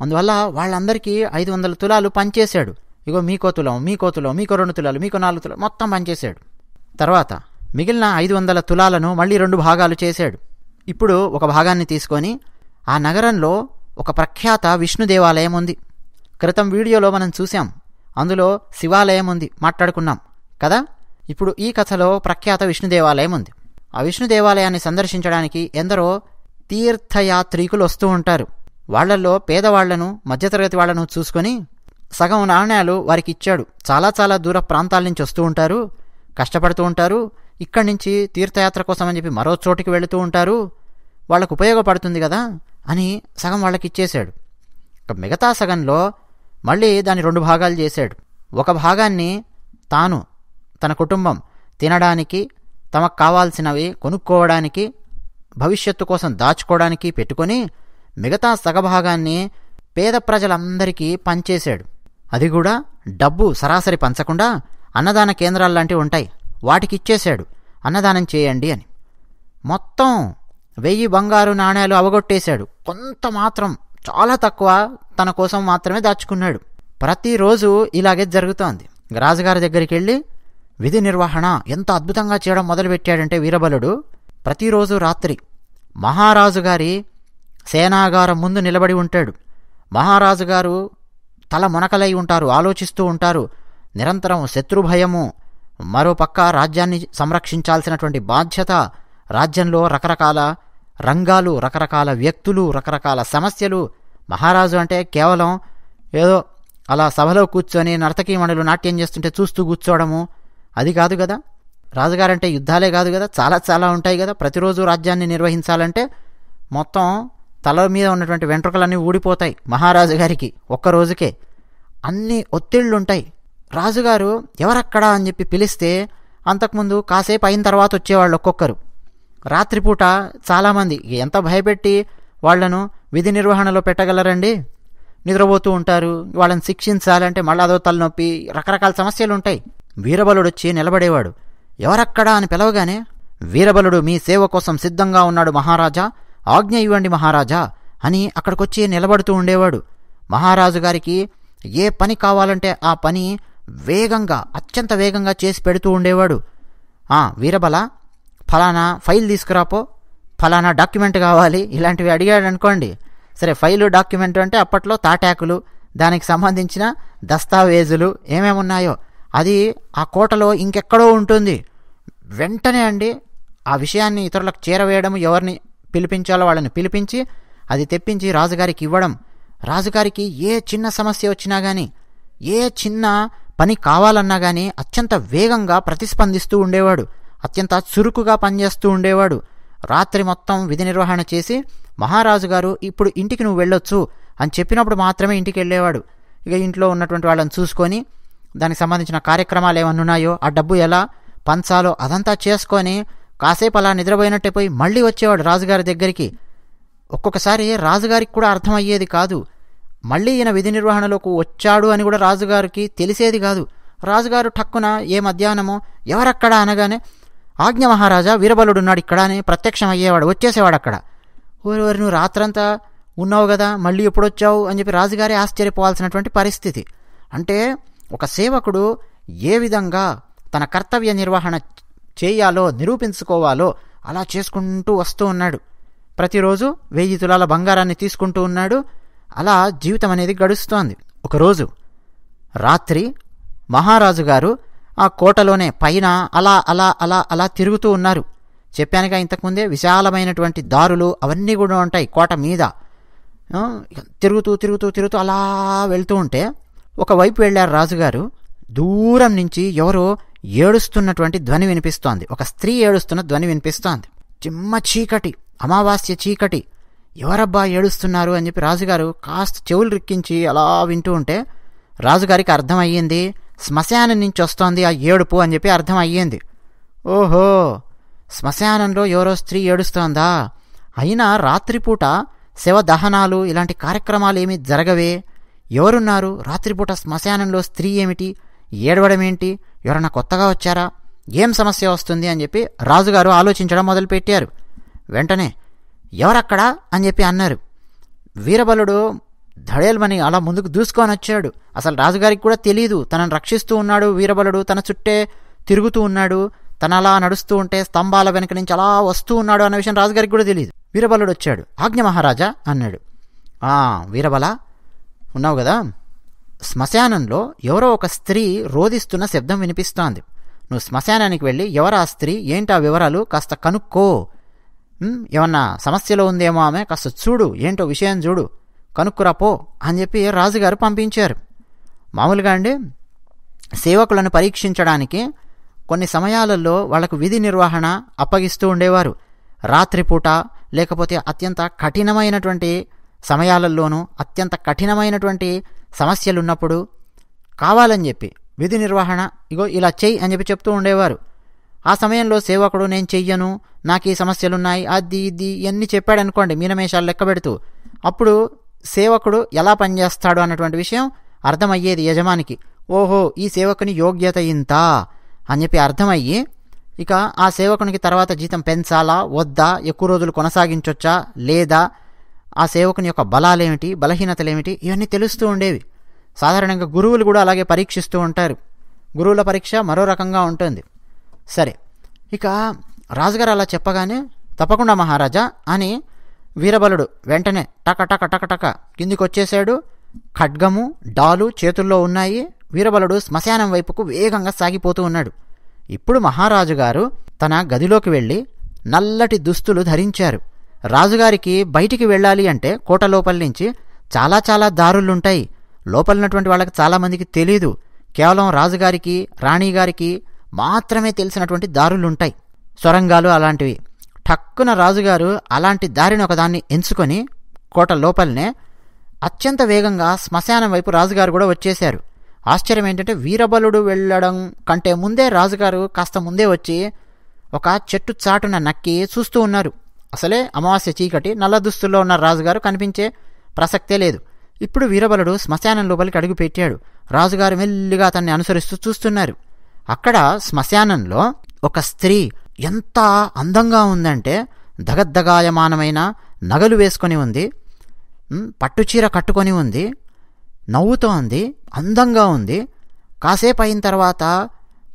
అందువల్ల వాళ్ళందరికీ ఐదు వందల తులాలు పంచేశాడు ఇగో మీకో తులం మీకో తులం మీకో రెండు తులాలు మీకో నాలుగు తులాలు మొత్తం పంచేశాడు తర్వాత మిగిలిన ఐదు వందల తులాలను మళ్ళీ రెండు భాగాలు చేశాడు. ఇప్పుడు ఒక భాగాన్ని తీసుకొని ఆ నగరంలో ఒక ప్రఖ్యాత విష్ణు దేవాలయం ఉంది. క్రితం వీడియోలో మనం చూసాం అందులో శివాలయం ఉంది మాట్లాడుకున్నాం. కదా? ఇప్పుడు ఈ కథలో ప్రఖ్యాత విష్ణు దేవాలయం ఉంది. ఆ విష్ణు దేవాలయాన్ని సందర్శించడానికి ఎందరో తీర్థయాత్రికులు వస్తూ ఉంటారు. వాళ్ళల్లో పేదవాళ్ళను మధ్యతరగతి వాళ్ళను చూసుకొని సగం నాణ్యాలు వారికి ఇచ్చాడు. చాలా చాలా దూర ప్రాంతాల నుంచి వస్తూ ఉంటారు. కష్టపడుతూ ఉంటారు ఇక్కడి నుంచి తీర్థయాత్ర కోసం అని చెప్పి మరో చోటికి వెళుతూ ఉంటారు వాళ్ళకు ఉపయోగపడుతుంది కదా అని సగం వాళ్ళకి ఇచ్చేశాడు ఇక మిగతా సగంలో మళ్ళీ దాన్ని రెండు భాగాలు చేశాడు. ఒక భాగాన్ని తాను తన కుటుంబం తినడానికి తమకు కావాల్సినవి కొనుక్కోవడానికి భవిష్యత్తు కోసం దాచుకోవడానికి పెట్టుకొని మిగతా సగభాగాన్ని పేద ప్రజలందరికీ పంచేశాడు. అది కూడా డబ్బు సరాసరి పంచకుండా అన్నదాన కేంద్రాలు లాంటివి ఉంటాయి. వాటికి ఇచ్చేశాడు అన్నదానం చేయండి అని. మొత్తం వెయ్యి బంగారు నాణేలు అవగొట్టేశాడు. కొంత మాత్రం చాలా తక్కువ తన కోసం మాత్రమే దాచుకున్నాడు. ప్రతిరోజు ఇలాగే జరుగుతోంది. రాజుగారి దగ్గరికి వెళ్ళి విధి నిర్వహణ ఎంత అద్భుతంగా చేయడం మొదలుపెట్టాడంటే వీరబలుడు ప్రతిరోజు రాత్రి మహారాజు గారి సేనాగారం ముందు నిలబడి ఉంటాడు. మహారాజు గారు తల మునకలై ఉంటారు ఆలోచిస్తూ ఉంటారు. నిరంతరం శత్రుభయము మరోపక్క రాజ్యాన్ని సంరక్షించాల్సినటువంటి బాధ్యత రాజ్యంలో రకరకాల రంగాలు రకరకాల వ్యక్తులు రకరకాల సమస్యలు. మహారాజు అంటే కేవలం ఏదో అలా సభలో కూర్చొని నర్తకీమణులు నాట్యం చేస్తుంటే చూస్తూ కూర్చోవడము అది కాదు కదా. రాజుగారంటే యుద్ధాలే కాదు కదా. చాలా చాలా ఉంటాయి కదా. ప్రతిరోజు రాజ్యాన్ని నిర్వహించాలంటే మొత్తం తల మీద ఉన్నటువంటి వెంట్రుకలన్నీ ఊడిపోతాయి మహారాజు గారికి ఒక్క రోజుకే. అన్ని ఒత్తిళ్ళుంటాయి. రాజుగారు ఎవరక్కడా? అని చెప్పి పిలిస్తే అంతకుముందు కాసేపు అయిన తర్వాత వచ్చేవాళ్ళు ఒక్కొక్కరు. రాత్రిపూట చాలామంది ఎంత భయపెట్టి వాళ్ళను విధి నిర్వహణలో పెట్టగలరండి? నిద్రపోతూ ఉంటారు వాళ్ళని శిక్షించాలంటే మళ్ళీ అదో తలనొప్పి రకరకాల సమస్యలు ఉంటాయి వీరబలుడు వచ్చి నిలబడేవాడు ఎవరక్కడా? అని పిలవగానే వీరబలుడు మీ సేవ కోసం సిద్ధంగా ఉన్నాడు మహారాజా ఆజ్ఞ ఇవ్వండి మహారాజా అని అక్కడికొచ్చి నిలబడుతూ ఉండేవాడు. మహారాజు గారికి ఏ పని కావాలంటే ఆ పని వేగంగా అత్యంత వేగంగా చేసి పెడుతూ ఉండేవాడు. ఆ వీరబల ఫలానా ఫైల్ తీసుకురాపో ఫలానా డాక్యుమెంట్ కావాలి ఇలాంటివి అడిగాడు అనుకోండి సరే ఫైలు డాక్యుమెంట్ అంటే అప్పట్లో తాటాకులు దానికి సంబంధించిన దస్తావేజులు ఏమేమి ఉన్నాయో. అది ఆ కోటలో ఇంకెక్కడో ఉంటుంది. వెంటనే అండి ఆ విషయాన్ని ఇతరులకు చేరవేయడం ఎవరిని పిలిపించాలో వాళ్ళని పిలిపించి అది తెప్పించి రాజుగారికి ఇవ్వడం. రాజుగారికి ఏ చిన్న సమస్య వచ్చినా కానీ ఏ చిన్న పని కావాలన్నా కానీ అత్యంత వేగంగా ప్రతిస్పందిస్తూ ఉండేవాడు. అత్యంత చురుకుగా పనిచేస్తూ ఉండేవాడు. రాత్రి మొత్తం విధి నిర్వహణ చేసి మహారాజు గారు ఇప్పుడు ఇంటికి నువ్వు వెళ్ళొచ్చు అని చెప్పినప్పుడు మాత్రమే ఇంటికి వెళ్ళేవాడు. ఇక ఇంట్లో ఉన్నటువంటి వాళ్ళని చూసుకొని దానికి సంబంధించిన కార్యక్రమాలు ఏమన్నా ఉన్నాయో ఆ డబ్బు ఎలా పంచాలో అదంతా చేసుకొని కాసేపు అలా నిద్రపోయినట్టే పోయి మళ్ళీ వచ్చేవాడు రాజుగారి దగ్గరికి. ఒక్కొక్కసారి రాజుగారికి కూడా అర్థమయ్యేది కాదు. మళ్ళీ ఈయన విధి నిర్వహణలోకి వచ్చాడు అని కూడా రాజుగారికి తెలిసేది కాదు. రాజుగారు ఠక్కున ఏ మధ్యాహ్నమో ఎవరక్కడా అనగానే ఆజ్ఞ మహారాజా వీరబలుడున్నాడు ఇక్కడ అని ప్రత్యక్షం అయ్యేవాడు వచ్చేసేవాడు అక్కడ ఓరి నువ్వు రాత్రంతా ఉన్నావు కదా మళ్ళీ ఎప్పుడొచ్చావు? అని చెప్పి రాజుగారే ఆశ్చర్యపోవాల్సినటువంటి పరిస్థితి. అంటే ఒక సేవకుడు ఏ విధంగా తన కర్తవ్య నిర్వహణ చేయాలో నిరూపించుకోవాలో అలా చేసుకుంటూ వస్తూ ఉన్నాడు. ప్రతిరోజు వెయ్యి తులాల బంగారాన్ని తీసుకుంటూ ఉన్నాడు. అలా జీవితం అనేది గడుస్తోంది. ఒకరోజు రాత్రి మహారాజు గారు ఆ కోటలోనే పైన అలా అలా అలా అలా తిరుగుతూ ఉన్నారు. చెప్పానుగా ఇంతకుముందే విశాలమైనటువంటి దారులు అవన్నీ కూడా ఉంటాయి కోట మీద. తిరుగుతూ తిరుగుతూ తిరుగుతూ అలా వెళ్తూ ఉంటే ఒకవైపు వెళ్ళారు రాజుగారు. దూరం నుంచి ఎవరో ఏడుస్తున్నటువంటి ధ్వని వినిపిస్తోంది. ఒక స్త్రీ ఏడుస్తున్న ధ్వని వినిపిస్తోంది. చిమ్మ చీకటి అమావాస్య చీకటి. ఎవరబ్బా ఏడుస్తున్నారు అని చెప్పి రాజుగారు కాస్త చెవులు రిక్కించి అలా వింటూ ఉంటే రాజుగారికి అర్థమయ్యింది శ్మశానం నుంచి వస్తోంది ఆ ఏడుపు అని చెప్పి అర్థం అయ్యింది ఓహో శ్మశానంలో ఎవరో స్త్రీ ఏడుస్తోందా? అయినా రాత్రిపూట శవ దహనాలు ఇలాంటి కార్యక్రమాలు ఏమీ జరగవే. ఎవరున్నారు? రాత్రిపూట శ్మశానంలో స్త్రీ ఏమిటి? ఏడవడమేంటి? ఎవరన్నా కొత్తగా వచ్చారా? ఏం సమస్య వస్తుంది అని చెప్పి రాజుగారు ఆలోచించడం మొదలుపెట్టారు. వెంటనే ఎవరక్కడా అని చెప్పి అన్నారు. వీరబలుడు ధడేల్మని అలా ముందుకు దూసుకొని వచ్చాడు. అసలు రాజుగారికి కూడా తెలియదు తనను రక్షిస్తూ ఉన్నాడు వీరబలుడు. తన చుట్టే తిరుగుతూ ఉన్నాడు. తన అలా నడుస్తూ ఉంటే స్తంభాల వెనక నుంచి అలా వస్తూ ఉన్నాడు అన్న విషయం రాజుగారికి కూడా తెలియదు వీరబలుడు వచ్చాడు. ఆజ్ఞ మహారాజా అన్నాడు. ఆ వీరబల ఉన్నావు కదా? శ్మశానంలో ఎవరో ఒక స్త్రీ రోధిస్తున్న శబ్దం వినిపిస్తోంది. నువ్వు శ్మశానానికి వెళ్ళి ఎవరా ఆ స్త్రీ? ఏంటా వివరాలు? కాస్త కనుక్కో. ఏమన్నా సమస్యలో ఉందేమో ఆమె కాస్త చూడు ఏంటో విషయం చూడు కనుక్కురా పో అని చెప్పి రాజుగారు పంపించారు. మామూలుగా అండి సేవకులను పరీక్షించడానికి కొన్ని సమయాలలో వాళ్ళకు విధి నిర్వహణ అప్పగిస్తూ ఉండేవారు. రాత్రిపూట లేకపోతే అత్యంత కఠినమైనటువంటి సమయాలలోనూ అత్యంత కఠినమైనటువంటి సమస్యలున్నప్పుడు కావాలని చెప్పి విధి నిర్వహణ ఇగో ఇలా చెయ్యి అని చెప్పి చెప్తూ ఉండేవారు. ఆ సమయంలో సేవకుడు నేను చెయ్యను నాకు ఈ సమస్యలున్నాయి అది ఇది ఇవన్నీ చెప్పాడనుకోండి మీనమేషాలు లెక్క పెడుతూ. అప్పుడు సేవకుడు ఎలా పనిచేస్తాడు అన్నటువంటి విషయం అర్థమయ్యేది యజమానికి. ఓహో ఈ సేవకుని యోగ్యత ఇంత అని చెప్పి అర్థమయ్యి ఇక ఆ సేవకునికి తర్వాత జీతం పెంచాలా వద్దా ఎక్కువ రోజులు కొనసాగించొచ్చా లేదా ఆ సేవకుని యొక్క బలాలేమిటి బలహీనతలేమిటి ఇవన్నీ తెలుస్తూ ఉండేవి. సాధారణంగా గురువులు కూడా అలాగే పరీక్షిస్తూ ఉంటారు. గురువుల పరీక్ష మరో రకంగా ఉంటుంది. సరే ఇక రాజుగారు అలా చెప్పగానే తప్పకుండా మహారాజా అని వీరబలుడు వెంటనే టక టక టక టక కిందికి వచ్చేశాడు ఖడ్గము డాలు చేతుల్లో ఉన్నాయి. వీరబలుడు శ్మశానం వైపుకు వేగంగా సాగిపోతూ ఉన్నాడు. ఇప్పుడు మహారాజు గారు తన గదిలోకి వెళ్ళి నల్లటి దుస్తులు ధరించారు. రాజుగారికి బయటికి వెళ్ళాలి అంటే కోట లోపల నుంచి చాలా చాలా దారులుంటాయి. లోపలినటువంటి వాళ్ళకి చాలామందికి తెలీదు. కేవలం రాజుగారికి రాణిగారికి మాత్రమే తెలిసినటువంటి దారులుంటాయి. సొరంగాలు అలాంటివి. ఠక్కున రాజుగారు అలాంటి దారిని ఒకదాన్ని ఎంచుకొని కోట లోపలనే అత్యంత వేగంగా శ్మశానం వైపు రాజుగారు కూడా వచ్చేశారు. ఆశ్చర్యం ఏంటంటే వీరబలుడు వెళ్ళడం కంటే ముందే రాజుగారు కాస్త ముందే వచ్చి ఒక చెట్టు చాటున నక్కి చూస్తూ ఉన్నారు. అసలే అమావాస్య చీకటి నల్ల దుస్తుల్లో ఉన్న రాజుగారు కనిపించే ప్రసక్తే లేదు. ఇప్పుడు వీరబలుడు శ్మశానం లోపలికి అడుగు పెట్టాడు. రాజుగారు మెల్లిగా అతన్ని అనుసరిస్తూ చూస్తున్నారు. అక్కడ శ్మశానంలో ఒక స్త్రీ ఎంత అందంగా ఉందంటే దగద్దగాయమానమైన నగలు వేసుకొని ఉంది పట్టుచీర కట్టుకొని ఉంది నవ్వుతోంది అందంగా ఉంది. కాసేపు అయిన తర్వాత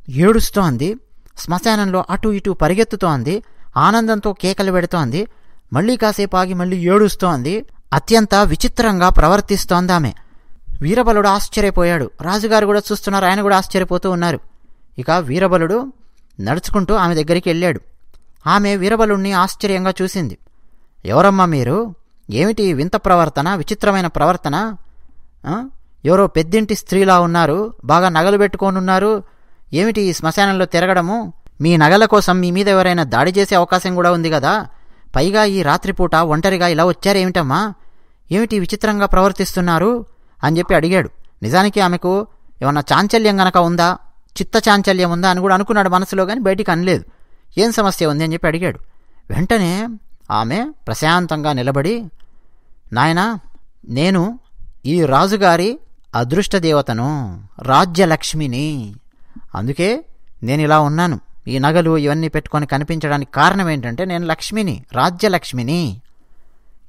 ఏడుస్తోంది శ్మశానంలో అటు ఇటు పరిగెత్తుతోంది ఆనందంతో కేకలు పెడుతోంది మళ్ళీ కాసేపు ఆగి మళ్ళీ ఏడుస్తోంది. అత్యంత విచిత్రంగా ప్రవర్తిస్తోంది ఆమె. వీరబలుడు ఆశ్చర్యపోయాడు. రాజుగారు కూడా చూస్తున్నారు ఆయన కూడా ఆశ్చర్యపోతూ ఉన్నారు. ఇక వీరబలుడు నడుచుకుంటూ ఆమె దగ్గరికి వెళ్ళాడు. ఆమె వీరబలుణ్ణి ఆశ్చర్యంగా చూసింది. ఎవరమ్మా మీరు? ఏమిటి వింత ప్రవర్తన విచిత్రమైన ప్రవర్తన? ఎవరో పెద్దింటి స్త్రీలా ఉన్నారు బాగా నగలు పెట్టుకోనున్నారు. ఏమిటి ఈ శ్మశానంలో తిరగడము? మీ నగల కోసం మీ మీద ఎవరైనా దాడి చేసే అవకాశం కూడా ఉంది కదా? పైగా ఈ రాత్రిపూట ఒంటరిగా ఇలా వచ్చారేమిటమ్మా? ఏమిటి విచిత్రంగా ప్రవర్తిస్తున్నారు? అని చెప్పి అడిగాడు. నిజానికి ఆమెకు ఏమన్నా చాంచల్యం గనక ఉందా? చిత్త చాంచల్యం ఉందా అని కూడా అనుకున్నాడు మనసులో కానీ బయటికి అనలేదు. ఏం సమస్య ఉంది అని చెప్పి అడిగాడు. వెంటనే ఆమె ప్రశాంతంగా నిలబడి నాయనా నేను ఈ రాజుగారి అదృష్ట దేవతను రాజ్యలక్ష్మిని. అందుకే నేను ఇలా ఉన్నాను. ఈ నగలు ఇవన్నీ పెట్టుకొని కనిపించడానికి కారణం ఏంటంటే నేను లక్ష్మిని రాజ్యలక్ష్మిని.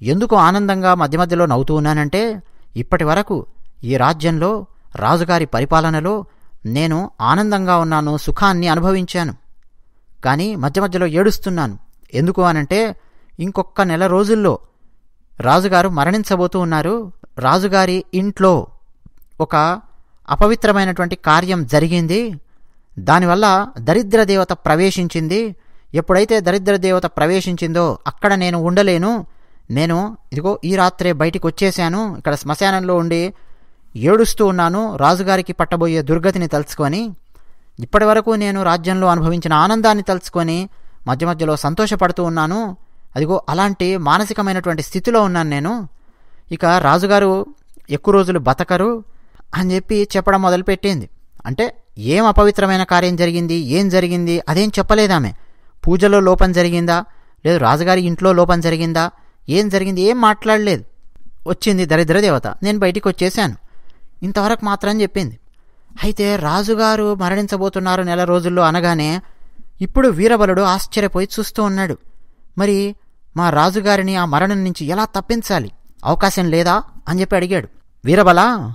ఎందుకు ఆనందంగా మధ్య మధ్యలో నవ్వుతూ ఉన్నానంటే ఇప్పటి వరకు ఈ రాజ్యంలో రాజుగారి పరిపాలనలో నేను ఆనందంగా ఉన్నాను సుఖాన్ని అనుభవించాను. కానీ మధ్య మధ్యలో ఏడుస్తున్నాను. ఎందుకు అనంటే ఇంకొక నెల రోజుల్లో రాజుగారు మరణించబోతూ ఉన్నారు. రాజుగారి ఇంట్లో ఒక అపవిత్రమైనటువంటి కార్యం జరిగింది. దానివల్ల దరిద్ర దేవత ప్రవేశించింది. ఎప్పుడైతే దరిద్ర దేవత ప్రవేశించిందో అక్కడ నేను ఉండలేను. నేను ఇదిగో ఈ రాత్రే బయటికి వచ్చేసాను ఇక్కడ శ్మశానంలో ఉండి ఏడుస్తూ ఉన్నాను రాజుగారికి పట్టబోయే దుర్గతిని తలుచుకొని ఇప్పటి వరకు నేను రాజ్యంలో అనుభవించిన ఆనందాన్ని తలుచుకొని మధ్య మధ్యలో సంతోషపడుతూ ఉన్నాను. అదిగో అలాంటి మానసికమైనటువంటి స్థితిలో ఉన్నాను నేను. ఇక రాజుగారు ఎక్కువ రోజులు బతకరు అని చెప్పి చెప్పడం మొదలుపెట్టింది. అంటే ఏం అపవిత్రమైన కార్యం జరిగింది ఏం జరిగింది అదేం చెప్పలేదామె. పూజలో లోపం జరిగిందా? లేదు రాజుగారి ఇంట్లో లోపం జరిగిందా? ఏం జరిగింది? ఏం మాట్లాడలేదు? వచ్చింది దరిద్ర దేవత. నేను బయటికి వచ్చేసాను ఇంతవరకు మాత్రం చెప్పింది. అయితే రాజుగారు మరణించబోతున్నారు నెల రోజుల్లో అనగానే ఇప్పుడు వీరబలుడు ఆశ్చర్యపోయి చూస్తూ ఉన్నాడు. మరి మా రాజుగారిని ఆ మరణం నుంచి ఎలా తప్పించాలి? అవకాశం లేదా? అని చెప్పి అడిగాడు. వీరబల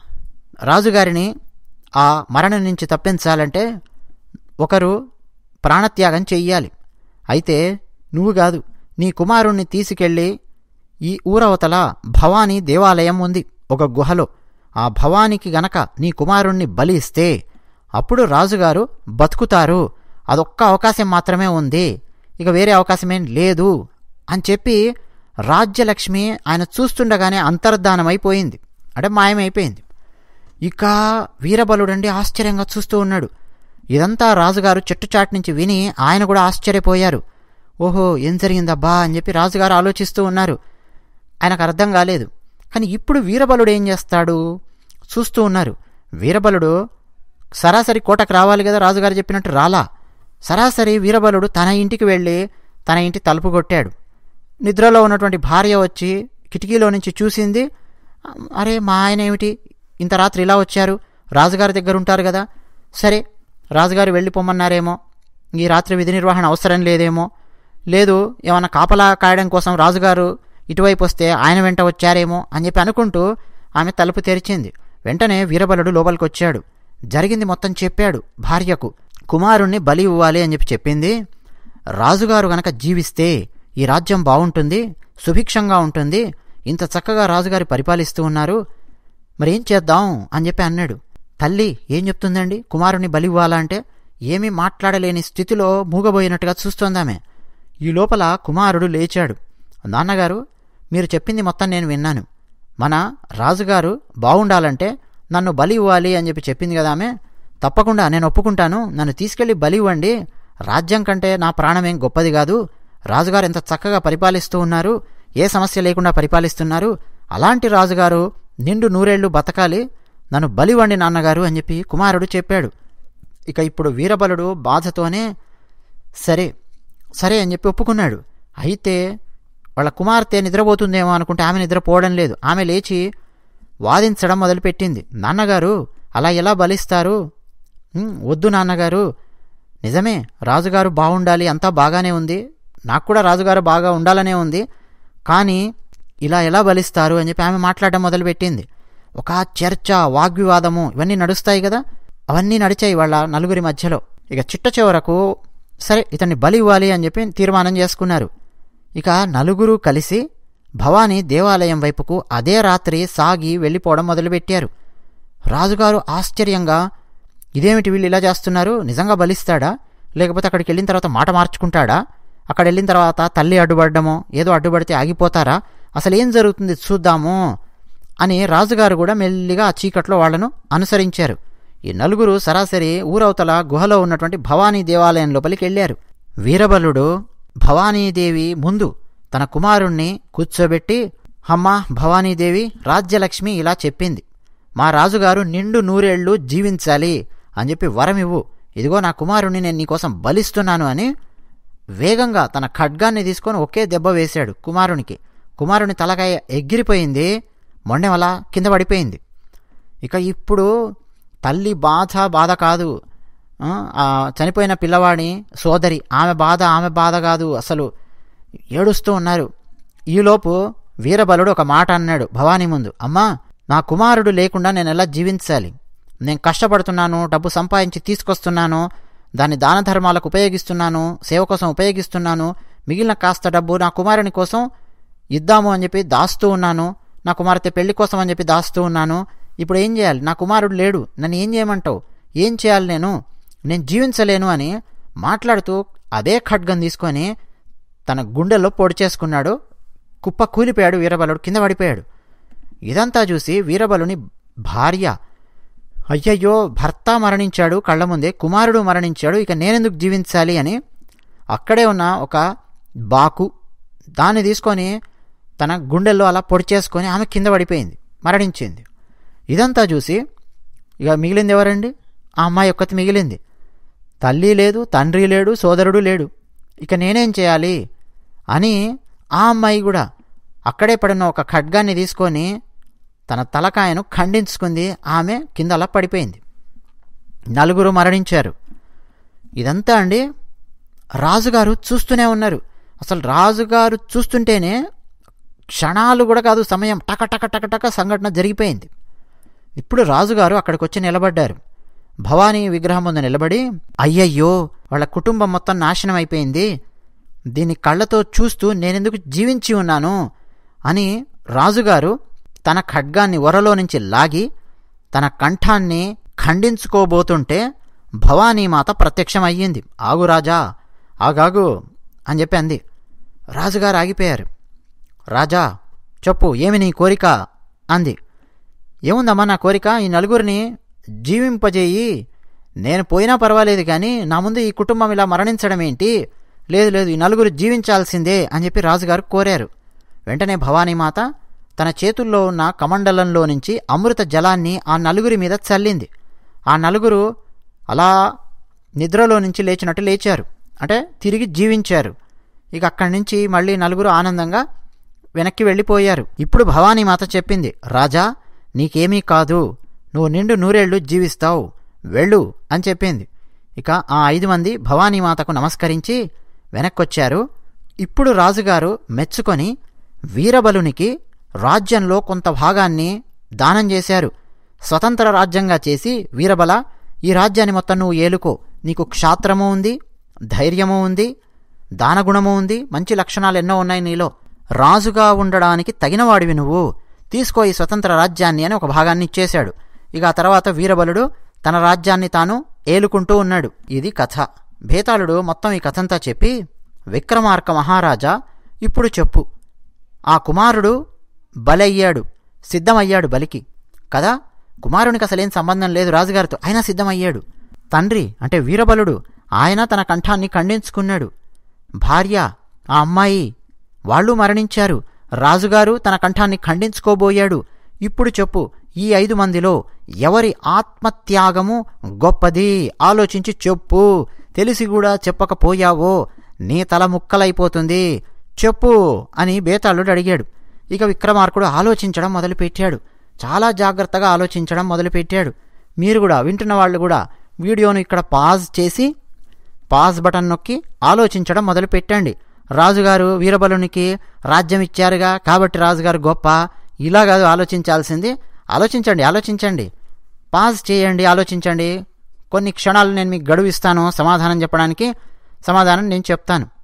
రాజుగారిని ఆ మరణం నుంచి తప్పించాలంటే ఒకరు ప్రాణత్యాగం చెయ్యాలి. అయితే నువ్వు కాదు నీ కుమారుణ్ణి తీసుకెళ్ళి ఈ ఊరవతల భవానీ దేవాలయం ఉంది ఒక గుహలో. ఆ భవానికి గనక నీ కుమారుణ్ణి బలి ఇస్తే అప్పుడు రాజుగారు బతుకుతారు. అదొక్క అవకాశం మాత్రమే ఉంది. ఇక వేరే అవకాశమేం లేదు అని చెప్పి రాజ్యలక్ష్మి ఆయన చూస్తుండగానే అంతర్ధానమైపోయింది. అంటే మాయమైపోయింది. ఇక వీరబలుడండి ఆశ్చర్యంగా చూస్తూ ఉన్నాడు. ఇదంతా రాజుగారు చెట్టుచాటు నుంచి విని ఆయన కూడా ఆశ్చర్యపోయారు. ఓహో ఏం జరిగిందబ్బా అని చెప్పి రాజుగారు ఆలోచిస్తూ ఉన్నారు. ఆయనకు అర్థం కాలేదు. కానీ ఇప్పుడు వీరబలుడు ఏం చేస్తాడు? చూస్తూ ఉన్నారు. వీరబలుడు సరాసరి కోటకు రావాలి కదా రాజుగారు చెప్పినట్టు రాలా. సరాసరి వీరబలుడు తన ఇంటికి వెళ్ళి తన ఇంటి తలుపు కొట్టాడు. నిద్రలో ఉన్నటువంటి భార్య వచ్చి కిటికీలో నుంచి చూసింది అరే మా ఆయన ఏమిటి? ఇంత రాత్రి ఇలా వచ్చారు? రాజుగారి దగ్గర ఉంటారు కదా. సరే రాజుగారు వెళ్ళిపోమన్నారేమో. ఈ రాత్రి విధి నిర్వహణ అవసరం లేదేమో. లేదు ఏమన్నా కాపలా కాయడం కోసం రాజుగారు ఇటువైపు వస్తే ఆయన వెంట వచ్చారేమో అని చెప్పి అనుకుంటూ ఆమె తలుపు తెరిచింది. వెంటనే వీరబలుడు లోపలికి వచ్చాడు జరిగింది మొత్తం చెప్పాడు భార్యకు. కుమారుణ్ణి బలి ఇవ్వాలి అని చెప్పి చెప్పింది. రాజుగారు గనక జీవిస్తే ఈ రాజ్యం బాగుంటుంది సుభిక్షంగా ఉంటుంది ఇంత చక్కగా రాజుగారి పరిపాలిస్తూ ఉన్నారు. మరేం చేద్దాం అని చెప్పి అన్నాడు. తల్లి ఏం చెప్తుందండి? కుమారుని బలి ఇవ్వాలంటే ఏమీ మాట్లాడలేని స్థితిలో మూగబోయినట్టుగా చూస్తోందామే ఈ లోపల కుమారుడు లేచాడు. నాన్నగారు మీరు చెప్పింది మొత్తం నేను విన్నాను. మన రాజుగారు బాగుండాలంటే నన్ను బలి ఇవ్వాలి అని చెప్పి చెప్పింది కదా ఆమె. తప్పకుండా నేను ఒప్పుకుంటాను. నన్ను తీసుకెళ్ళి బలి ఇవ్వండి. రాజ్యం కంటే నా ప్రాణమేం గొప్పది కాదు. రాజుగారు ఎంత చక్కగా పరిపాలిస్తూ ఉన్నారు. ఏ సమస్య లేకుండా పరిపాలిస్తున్నారు. అలాంటి రాజుగారు నిండు నూరేళ్ళు బతకాలి. నన్ను బలివ్వండి నాన్నగారు అని చెప్పి కుమారుడు చెప్పాడు. ఇక ఇప్పుడు వీరబలుడు బాధతోనే సరే సరే అని చెప్పి ఒప్పుకున్నాడు. అయితే వాళ్ళ కుమార్తె నిద్రపోతుందేమో అనుకుంటే ఆమె నిద్రపోవడం లేదు. ఆమె లేచి వాదించడం మొదలుపెట్టింది. నాన్నగారు అలా ఎలా బలిస్తారు? వద్దు నాన్నగారు. నిజమే రాజుగారు బాగుండాలి అంతా బాగానే ఉంది. నాకు కూడా రాజుగారు బాగా ఉండాలనే ఉంది. కానీ ఇలా ఎలా బలిస్తారు? అని చెప్పి ఆమె మాట్లాడడం మొదలుపెట్టింది. ఒక చర్చ వాగ్వివాదము ఇవన్నీ నడుస్తాయి కదా? అవన్నీ నడిచాయి వాళ్ళ నలుగురి మధ్యలో. ఇక చిట్ట చివరకు సరే ఇతన్ని బలి ఇవ్వాలి అని చెప్పి తీర్మానం చేసుకున్నారు. ఇక నలుగురు కలిసి భవానీ దేవాలయం వైపుకు అదే రాత్రి సాగి వెళ్ళిపోవడం మొదలుపెట్టారు. రాజుగారు ఆశ్చర్యంగా ఇదేమిటి వీళ్ళు ఇలా చేస్తున్నారు? నిజంగా బలిస్తాడా? లేకపోతే అక్కడికి వెళ్ళిన తర్వాత మాట మార్చుకుంటాడా? అక్కడ వెళ్ళిన తర్వాత తల్లి అడ్డుపడ్డమో ఏదో అడ్డుపడితే ఆగిపోతారా? అసలు ఏం జరుగుతుంది? చూద్దాము. అని రాజుగారు కూడా మెల్లిగా ఆ చీకట్లో వాళ్ళను అనుసరించారు. ఈ నలుగురు సరాసరి ఊరవతల గుహలో ఉన్నటువంటి భవానీ దేవాలయం లోపలికి వెళ్ళారు. వీరబలుడు భవానీదేవి ముందు తన కుమారుణ్ణి కూర్చోబెట్టి హమ్మా భవానీదేవి రాజ్యలక్ష్మి ఇలా చెప్పింది. మా రాజుగారు నిండు నూరేళ్ళు జీవించాలి. అని చెప్పి వరమివ్వు ఇదిగో నా కుమారుణ్ణి నేను నీకోసం బలిస్తున్నాను అని వేగంగా తన ఖడ్గాన్ని తీసుకొని ఒకే దెబ్బ వేశాడు కుమారునికి. కుమారుని తలకాయ ఎగిరిపోయింది. మొండెం అలా కింద పడిపోయింది. ఇక ఇప్పుడు తల్లి బాధ బాధ కాదు. ఆ, చనిపోయిన పిల్లవాడి సోదరి ఆమె బాధ ఆమె బాధ కాదు అసలు ఏడుస్తూ ఉన్నారు. ఈలోపు వీరబలుడు ఒక మాట అన్నాడు భవానీ ముందు అమ్మా నా కుమారుడు లేకుండా నేను ఎలా జీవించాలి? నేను కష్టపడుతున్నాను డబ్బు సంపాదించి తీసుకొస్తున్నాను దాన్ని దాన ధర్మాలకు ఉపయోగిస్తున్నాను సేవ కోసం ఉపయోగిస్తున్నాను మిగిలిన కాస్త డబ్బు నా కుమారుని కోసం ఇద్దాము అని చెప్పి దాస్తూ ఉన్నాను నా కుమార్తె పెళ్ళి కోసం అని చెప్పి దాస్తూ ఉన్నాను. ఇప్పుడు ఏం చేయాలి? నా కుమారుడు లేడు నన్ను ఏం చేయమంటావు? ఏం చేయాలి నేను? నేను జీవించలేను అని మాట్లాడుతూ అదే ఖడ్గం తీసుకొని తన గుండెల్లో పొడి చేసుకున్నాడు. కుప్ప కూలిపోయాడు వీరబలుడు కింద పడిపోయాడు. ఇదంతా చూసి వీరబలుని భార్య అయ్యయ్యో భర్త మరణించాడు కళ్ళ ముందే కుమారుడు మరణించాడు ఇక నేనెందుకు జీవించాలి అని అక్కడే ఉన్న ఒక బాకు దాన్ని తీసుకొని తన గుండెల్లో అలా పొడి చేసుకొని ఆమె కింద పడిపోయింది మరణించింది. ఇదంతా చూసి ఇక మిగిలింది ఎవరండి? ఆ అమ్మాయి ఒక్కతి మిగిలింది. తల్లి లేదు తండ్రి లేడు సోదరుడు లేడు. ఇక నేనేం చేయాలి? అని ఆ అమ్మాయి కూడా అక్కడే పడిన ఒక ఖడ్గాన్ని తీసుకొని తన తలకాయను ఖండించుకుంది. ఆమె కింద అలా పడిపోయింది. నలుగురు మరణించారు. ఇదంతా అండి రాజుగారు చూస్తూనే ఉన్నారు. అసలు రాజుగారు చూస్తుంటేనే క్షణాలు కూడా కాదు సమయం టక టక టక టక సంఘటన జరిగిపోయింది. ఇప్పుడు రాజుగారు అక్కడికి వచ్చి నిలబడ్డారు. భవానీ విగ్రహం ముందు నిలబడి అయ్యయ్యో వాళ్ళ కుటుంబం మొత్తం నాశనం అయిపోయింది. దీన్ని కళ్ళతో చూస్తూ నేనెందుకు జీవించి ఉన్నాను అని రాజుగారు తన ఖడ్గాన్ని ఒరలో నుంచి లాగి తన కంఠాన్ని ఖండించుకోబోతుంటే భవానీమాత ప్రత్యక్షమయ్యింది. ఆగు రాజా ఆగాగు అని చెప్పి అంది. రాజుగారు ఆగిపోయారు. రాజా చెప్పు ఏమి నీ కోరిక? అంది. ఏముందమ్మా నా కోరిక? ఈ నలుగురిని జీవింపజేయి. నేను పోయినా పర్వాలేదు కానీ నా ముందు ఈ కుటుంబం ఇలా మరణించడం ఏంటి? లేదు లేదు ఈ నలుగురు జీవించాల్సిందే అని చెప్పి రాజుగారు కోరారు. వెంటనే భవానీమాత తన చేతుల్లో ఉన్న కమండలంలో నుంచి అమృత జలాన్ని ఆ నలుగురి మీద చల్లింది. ఆ నలుగురు అలా నిద్రలో నుంచి లేచినట్టు లేచారు. అంటే తిరిగి జీవించారు. ఇక అక్కడి నుంచి మళ్ళీ నలుగురు ఆనందంగా వెనక్కి వెళ్ళిపోయారు. ఇప్పుడు భవానీమాత చెప్పింది రాజా నీకేమీ కాదు. నువ్వు నిండు నూరేళ్ళు జీవిస్తావు. వెళ్ళు అని చెప్పింది. ఇక ఆ ఐదు మంది భవానీమాతకు నమస్కరించి వెనక్కొచ్చారు. ఇప్పుడు రాజుగారు మెచ్చుకొని వీరబలునికి రాజ్యంలో కొంత భాగాన్ని దానం చేశారు. స్వతంత్ర రాజ్యంగా చేసి వీరబల ఈ రాజ్యాన్ని మొత్తం నువ్వు ఏలుకో. నీకు క్షాత్రము ఉంది ధైర్యము ఉంది దానగుణము ఉంది మంచి లక్షణాలు ఎన్నో ఉన్నాయి నీలో. రాజుగా ఉండడానికి తగినవాడివి నువ్వు. తీసుకో ఈ స్వతంత్ర రాజ్యాన్ని అని ఒక భాగాన్ని ఇచ్చేశాడు. ఇక ఆ తర్వాత వీరబలుడు తన రాజ్యాన్ని తాను ఏలుకుంటూ ఉన్నాడు. ఇది కథ. భేతాళుడు మొత్తం ఈ కథంతా చెప్పి విక్రమార్క మహారాజా ఇప్పుడు చెప్పు. ఆ కుమారుడు బలయ్యాడు సిద్ధమయ్యాడు బలికి. కదా? కుమారునికి అసలేం సంబంధం లేదు రాజుగారితో. ఆయన సిద్ధమయ్యాడు. తండ్రి అంటే వీరబలుడు ఆయన తన కంఠాన్ని ఖండించుకున్నాడు. భార్య ఆ అమ్మాయి వాళ్ళు మరణించారు. రాజుగారు తన కంఠాన్ని ఖండించుకోబోయాడు. ఇప్పుడు చెప్పు ఈ ఐదు మందిలో ఎవరి ఆత్మత్యాగము గొప్పది? ఆలోచించి చెప్పు. తెలిసి కూడా చెప్పకపోయావో? నీ తల ముక్కలైపోతుంది. చెప్పు అని బేతాళుడు అడిగాడు. ఇక విక్రమార్కుడు ఆలోచించడం మొదలుపెట్టాడు. చాలా జాగ్రత్తగా ఆలోచించడం మొదలుపెట్టాడు. మీరు కూడా వింటున్న వాళ్ళు కూడా వీడియోను ఇక్కడ పాజ్ చేసి పాజ్ బటన్ నొక్కి ఆలోచించడం మొదలుపెట్టండి. రాజుగారు వీరబలునికి రాజ్యం ఇచ్చారుగా కాబట్టి రాజుగారు గొప్ప. ఇలా కాదు ఆలోచించాల్సింది ఆలోచించండి ఆలోచించండి. పాజ్ చేయండి ఆలోచించండి. కొన్ని క్షణాలు నేను మీకు గడువు ఇస్తాను సమాధానం చెప్పడానికి. సమాధానం నేను చెప్తాను.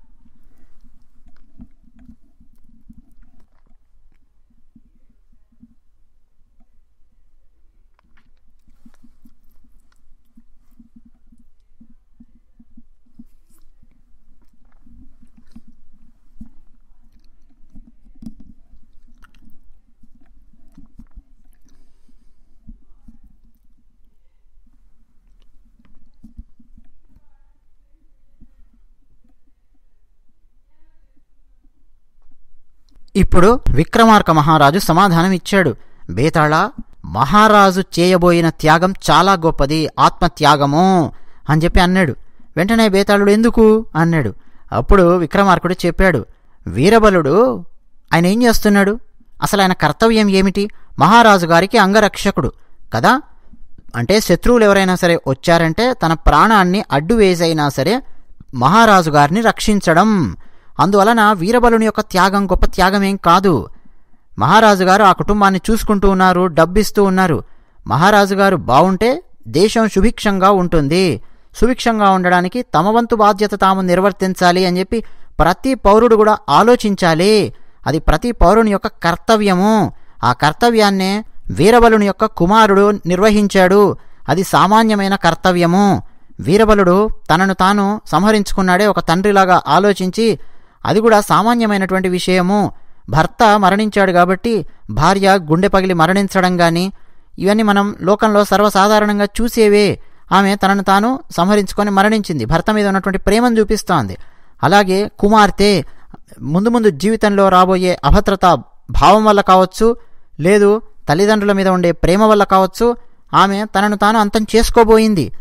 ఇప్పుడు విక్రమార్క మహారాజు సమాధానం ఇచ్చాడు. బేతాళ మహారాజు చేయబోయిన త్యాగం చాలా గొప్పది ఆత్మత్యాగము అని చెప్పి అన్నాడు. వెంటనే బేతాళుడు ఎందుకు? అన్నాడు. అప్పుడు విక్రమార్కుడు చెప్పాడు. వీరబలుడు ఆయన ఏం చేస్తున్నాడు? అసలు ఆయన కర్తవ్యం ఏమిటి? మహారాజు గారికి అంగరక్షకుడు కదా. అంటే శత్రువులు ఎవరైనా సరే వచ్చారంటే తన ప్రాణాన్ని అడ్డు వేసైనా సరే మహారాజు గారిని రక్షించడం. అందువలన వీరబలుని యొక్క త్యాగం గొప్ప త్యాగమేం కాదు. మహారాజు గారు ఆ కుటుంబాన్ని చూసుకుంటూ ఉన్నారు డబ్బిస్తూ ఉన్నారు. మహారాజు గారు బావుంటే దేశం సుభిక్షంగా ఉంటుంది. సుభిక్షంగా ఉండడానికి తమ వంతు బాధ్యత తాము నిర్వర్తించాలి అని చెప్పి ప్రతి పౌరుడు కూడా ఆలోచించాలి. అది ప్రతి పౌరుని యొక్క కర్తవ్యము. ఆ కర్తవ్యాన్నే వీరబలుని యొక్క కుమారుడు నిర్వహించాడు. అది సామాన్యమైన కర్తవ్యము. వీరబలుడు తనను తాను సంహరించుకున్నాడే ఒక తండ్రిలాగా ఆలోచించి అది కూడా సామాన్యమైనటువంటి విషయము. భర్త మరణించాడు కాబట్టి భార్య గుండె పగిలి మరణించడం గాని ఇవన్నీ మనం లోకంలో సర్వసాధారణంగా చూసేవే. ఆమె తనను తాను సంహరించుకొని మరణించింది. భర్త మీద ఉన్నటువంటి ప్రేమను చూపిస్తోంది. అలాగే కుమార్తె ముందు ముందు జీవితంలో రాబోయే అభద్రత భావం వల్ల కావచ్చు లేదు తల్లిదండ్రుల మీద ఉండే ప్రేమ వల్ల కావచ్చు ఆమె తనను తాను అంతం చేసుకోబోయింది.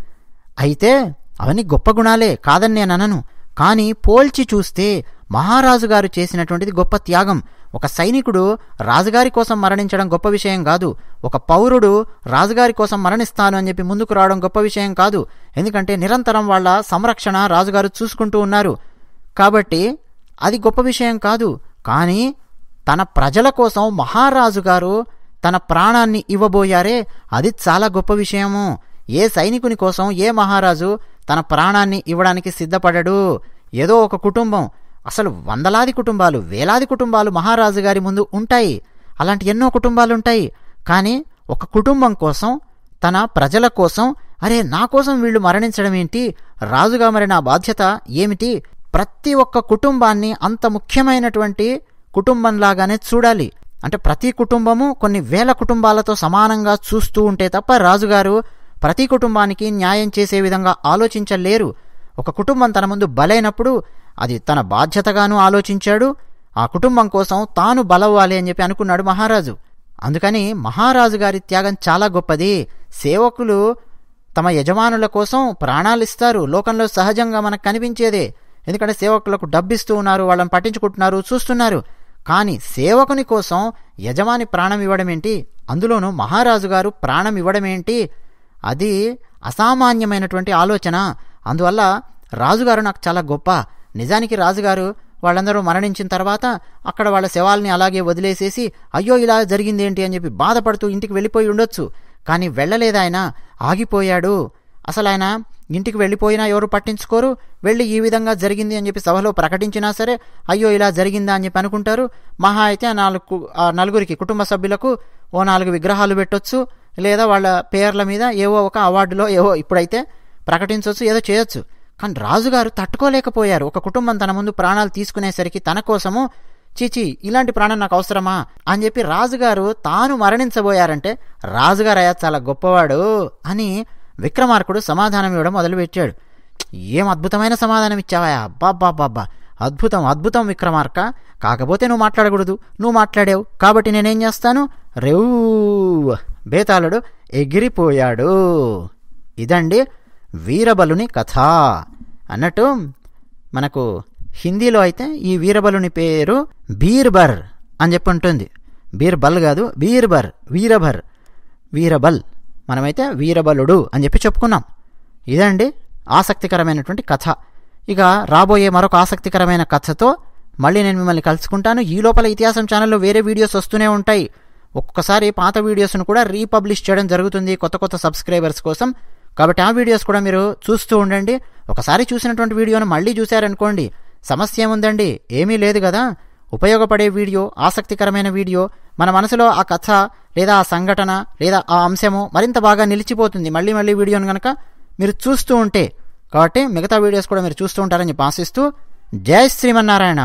అయితే అవన్నీ గొప్ప గుణాలే కాదని నేను అనను. కానీ పోల్చి చూస్తే మహారాజు గారు చేసినటువంటిది గొప్ప త్యాగం. ఒక సైనికుడు రాజుగారి కోసం మరణించడం గొప్ప విషయం కాదు. ఒక పౌరుడు రాజుగారి కోసం మరణిస్తాను అని చెప్పి ముందుకు రావడం గొప్ప విషయం కాదు. ఎందుకంటే నిరంతరం వాళ్ళ సంరక్షణ రాజుగారు చూసుకుంటూ ఉన్నారు. కాబట్టి అది గొప్ప విషయం కాదు. కానీ తన ప్రజల కోసం మహారాజు గారు తన ప్రాణాన్ని ఇవ్వబోయారే. అది చాలా గొప్ప విషయము. ఏ సైనికుని కోసం ఏ మహారాజు తన ప్రాణాన్ని ఇవ్వడానికి సిద్ధపడడు. ఏదో ఒక కుటుంబం అసలు వందలాది కుటుంబాలు వేలాది కుటుంబాలు మహారాజు గారి ముందు ఉంటాయి. అలాంటి ఎన్నో కుటుంబాలు ఉంటాయి కానీ ఒక కుటుంబం కోసం తన ప్రజల కోసం అరే నా కోసం వీళ్ళు మరణించడం ఏంటి? రాజుగా మరి నా బాధ్యత ఏమిటి? ప్రతి ఒక్క కుటుంబాన్ని అంత ముఖ్యమైనటువంటి కుటుంబంలాగానే చూడాలి. అంటే ప్రతి కుటుంబము కొన్ని వేల కుటుంబాలతో సమానంగా చూస్తూ ఉంటే తప్ప రాజుగారు ప్రతి కుటుంబానికి న్యాయం చేసే విధంగా ఆలోచించలేరు. ఒక కుటుంబం తన ముందు బలైనప్పుడు అది తన బాధ్యతగాను ఆలోచించాడు ఆ కుటుంబం కోసం తాను బలవ్వాలి అని చెప్పి అనుకున్నాడు మహారాజు. అందుకని మహారాజు గారి త్యాగం చాలా గొప్పది. సేవకులు తమ యజమానుల కోసం ప్రాణాలు ఇస్తారు. లోకంలో సహజంగా మనకు కనిపించేదే. ఎందుకంటే సేవకులకు డబ్బిస్తూ ఉన్నారు వాళ్ళని పట్టించుకుంటున్నారు చూస్తున్నారు. కానీ సేవకుని కోసం యజమాని ప్రాణం ఇవ్వడం ఏంటి? అందులోనూ మహారాజు గారు ప్రాణం ఇవ్వడం ఏంటి? అది అసామాన్యమైనటువంటి ఆలోచన. అందువల్ల రాజుగారు నాకు చాలా గొప్ప. నిజానికి రాజుగారు వాళ్ళందరూ మరణించిన తర్వాత అక్కడ వాళ్ళ శవాల్ని అలాగే వదిలేసేసి అయ్యో ఇలా జరిగింది ఏంటి అని చెప్పి బాధపడుతూ ఇంటికి వెళ్ళిపోయి ఉండొచ్చు. కానీ వెళ్ళలేదాయన ఆగిపోయాడు. అసలు ఆయన ఇంటికి వెళ్ళిపోయినా ఎవరు పట్టించుకోరు. వెళ్ళి ఈ విధంగా జరిగింది అని చెప్పి సభలో ప్రకటించినా సరే అయ్యో ఇలా జరిగిందా? అని చెప్పి అనుకుంటారు. మహా అయితే ఆ నాలుగు ఆ నలుగురికి కుటుంబ సభ్యులకు ఓ నాలుగు విగ్రహాలు పెట్టొచ్చు. లేదా వాళ్ళ పేర్ల మీద ఏవో ఒక అవార్డులో ఏవో ఇప్పుడైతే ప్రకటించవచ్చు ఏదో చేయొచ్చు. కానీ రాజుగారు తట్టుకోలేకపోయారు. ఒక కుటుంబం తన ముందు ప్రాణాలు తీసుకునేసరికి తన కోసము చీచి ఇలాంటి ప్రాణం నాకు అవసరమా? అని చెప్పి రాజుగారు తాను మరణించబోయారంటే రాజుగారు అయ్యా చాలా గొప్పవాడు అని విక్రమార్కుడు సమాధానం ఇవ్వడం మొదలుపెట్టాడు. ఏం అద్భుతమైన సమాధానం ఇచ్చావా? అబ్బాబ్బాబ్బా అద్భుతం అద్భుతం విక్రమార్క. కాకపోతే నువ్వు మాట్లాడకూడదు. నువ్వు మాట్లాడావు. కాబట్టి నేనేం చేస్తాను? రెవ్ బేతాళుడు ఎగిరిపోయాడు. ఇదండి వీరబలుని కథ అన్నట్టు మనకు హిందీలో అయితే ఈ వీరబలుని పేరు బీర్బర్ అని చెప్పి ఉంటుంది. బీర్బల్ కాదు బీర్బర్ వీరభర్ వీరబల్. మనమైతే వీరబలుడు అని చెప్పి చెప్పుకున్నాం. ఇదండి ఆసక్తికరమైనటువంటి కథ. ఇక రాబోయే మరొక ఆసక్తికరమైన కథతో మళ్ళీ నేను మిమ్మల్ని కలుసుకుంటాను. ఈ లోపల ఇతిహాసం ఛానల్లో వేరే వీడియోస్ వస్తూనే ఉంటాయి. ఒక్కొక్కసారి పాత వీడియోస్ను కూడా రీపబ్లిష్ చేయడం జరుగుతుంది కొత్త కొత్త సబ్స్క్రైబర్స్ కోసం. కాబట్టి ఆ వీడియోస్ కూడా మీరు చూస్తూ ఉండండి. ఒకసారి చూసినటువంటి వీడియోను మళ్ళీ చూశారనుకోండి సమస్య ఏముందండి? ఏమీ లేదు కదా? ఉపయోగపడే వీడియో ఆసక్తికరమైన వీడియో మన మనసులో ఆ కథ లేదా ఆ సంఘటన లేదా ఆ అంశము మరింత బాగా నిలిచిపోతుంది. మళ్ళీ మళ్ళీ వీడియోను కనుక మీరు చూస్తూ ఉంటే కాబట్టి మిగతా వీడియోస్ కూడా మీరు చూస్తూ ఉంటారని చెప్పి ఆశిస్తూ జై శ్రీమన్నారాయణ.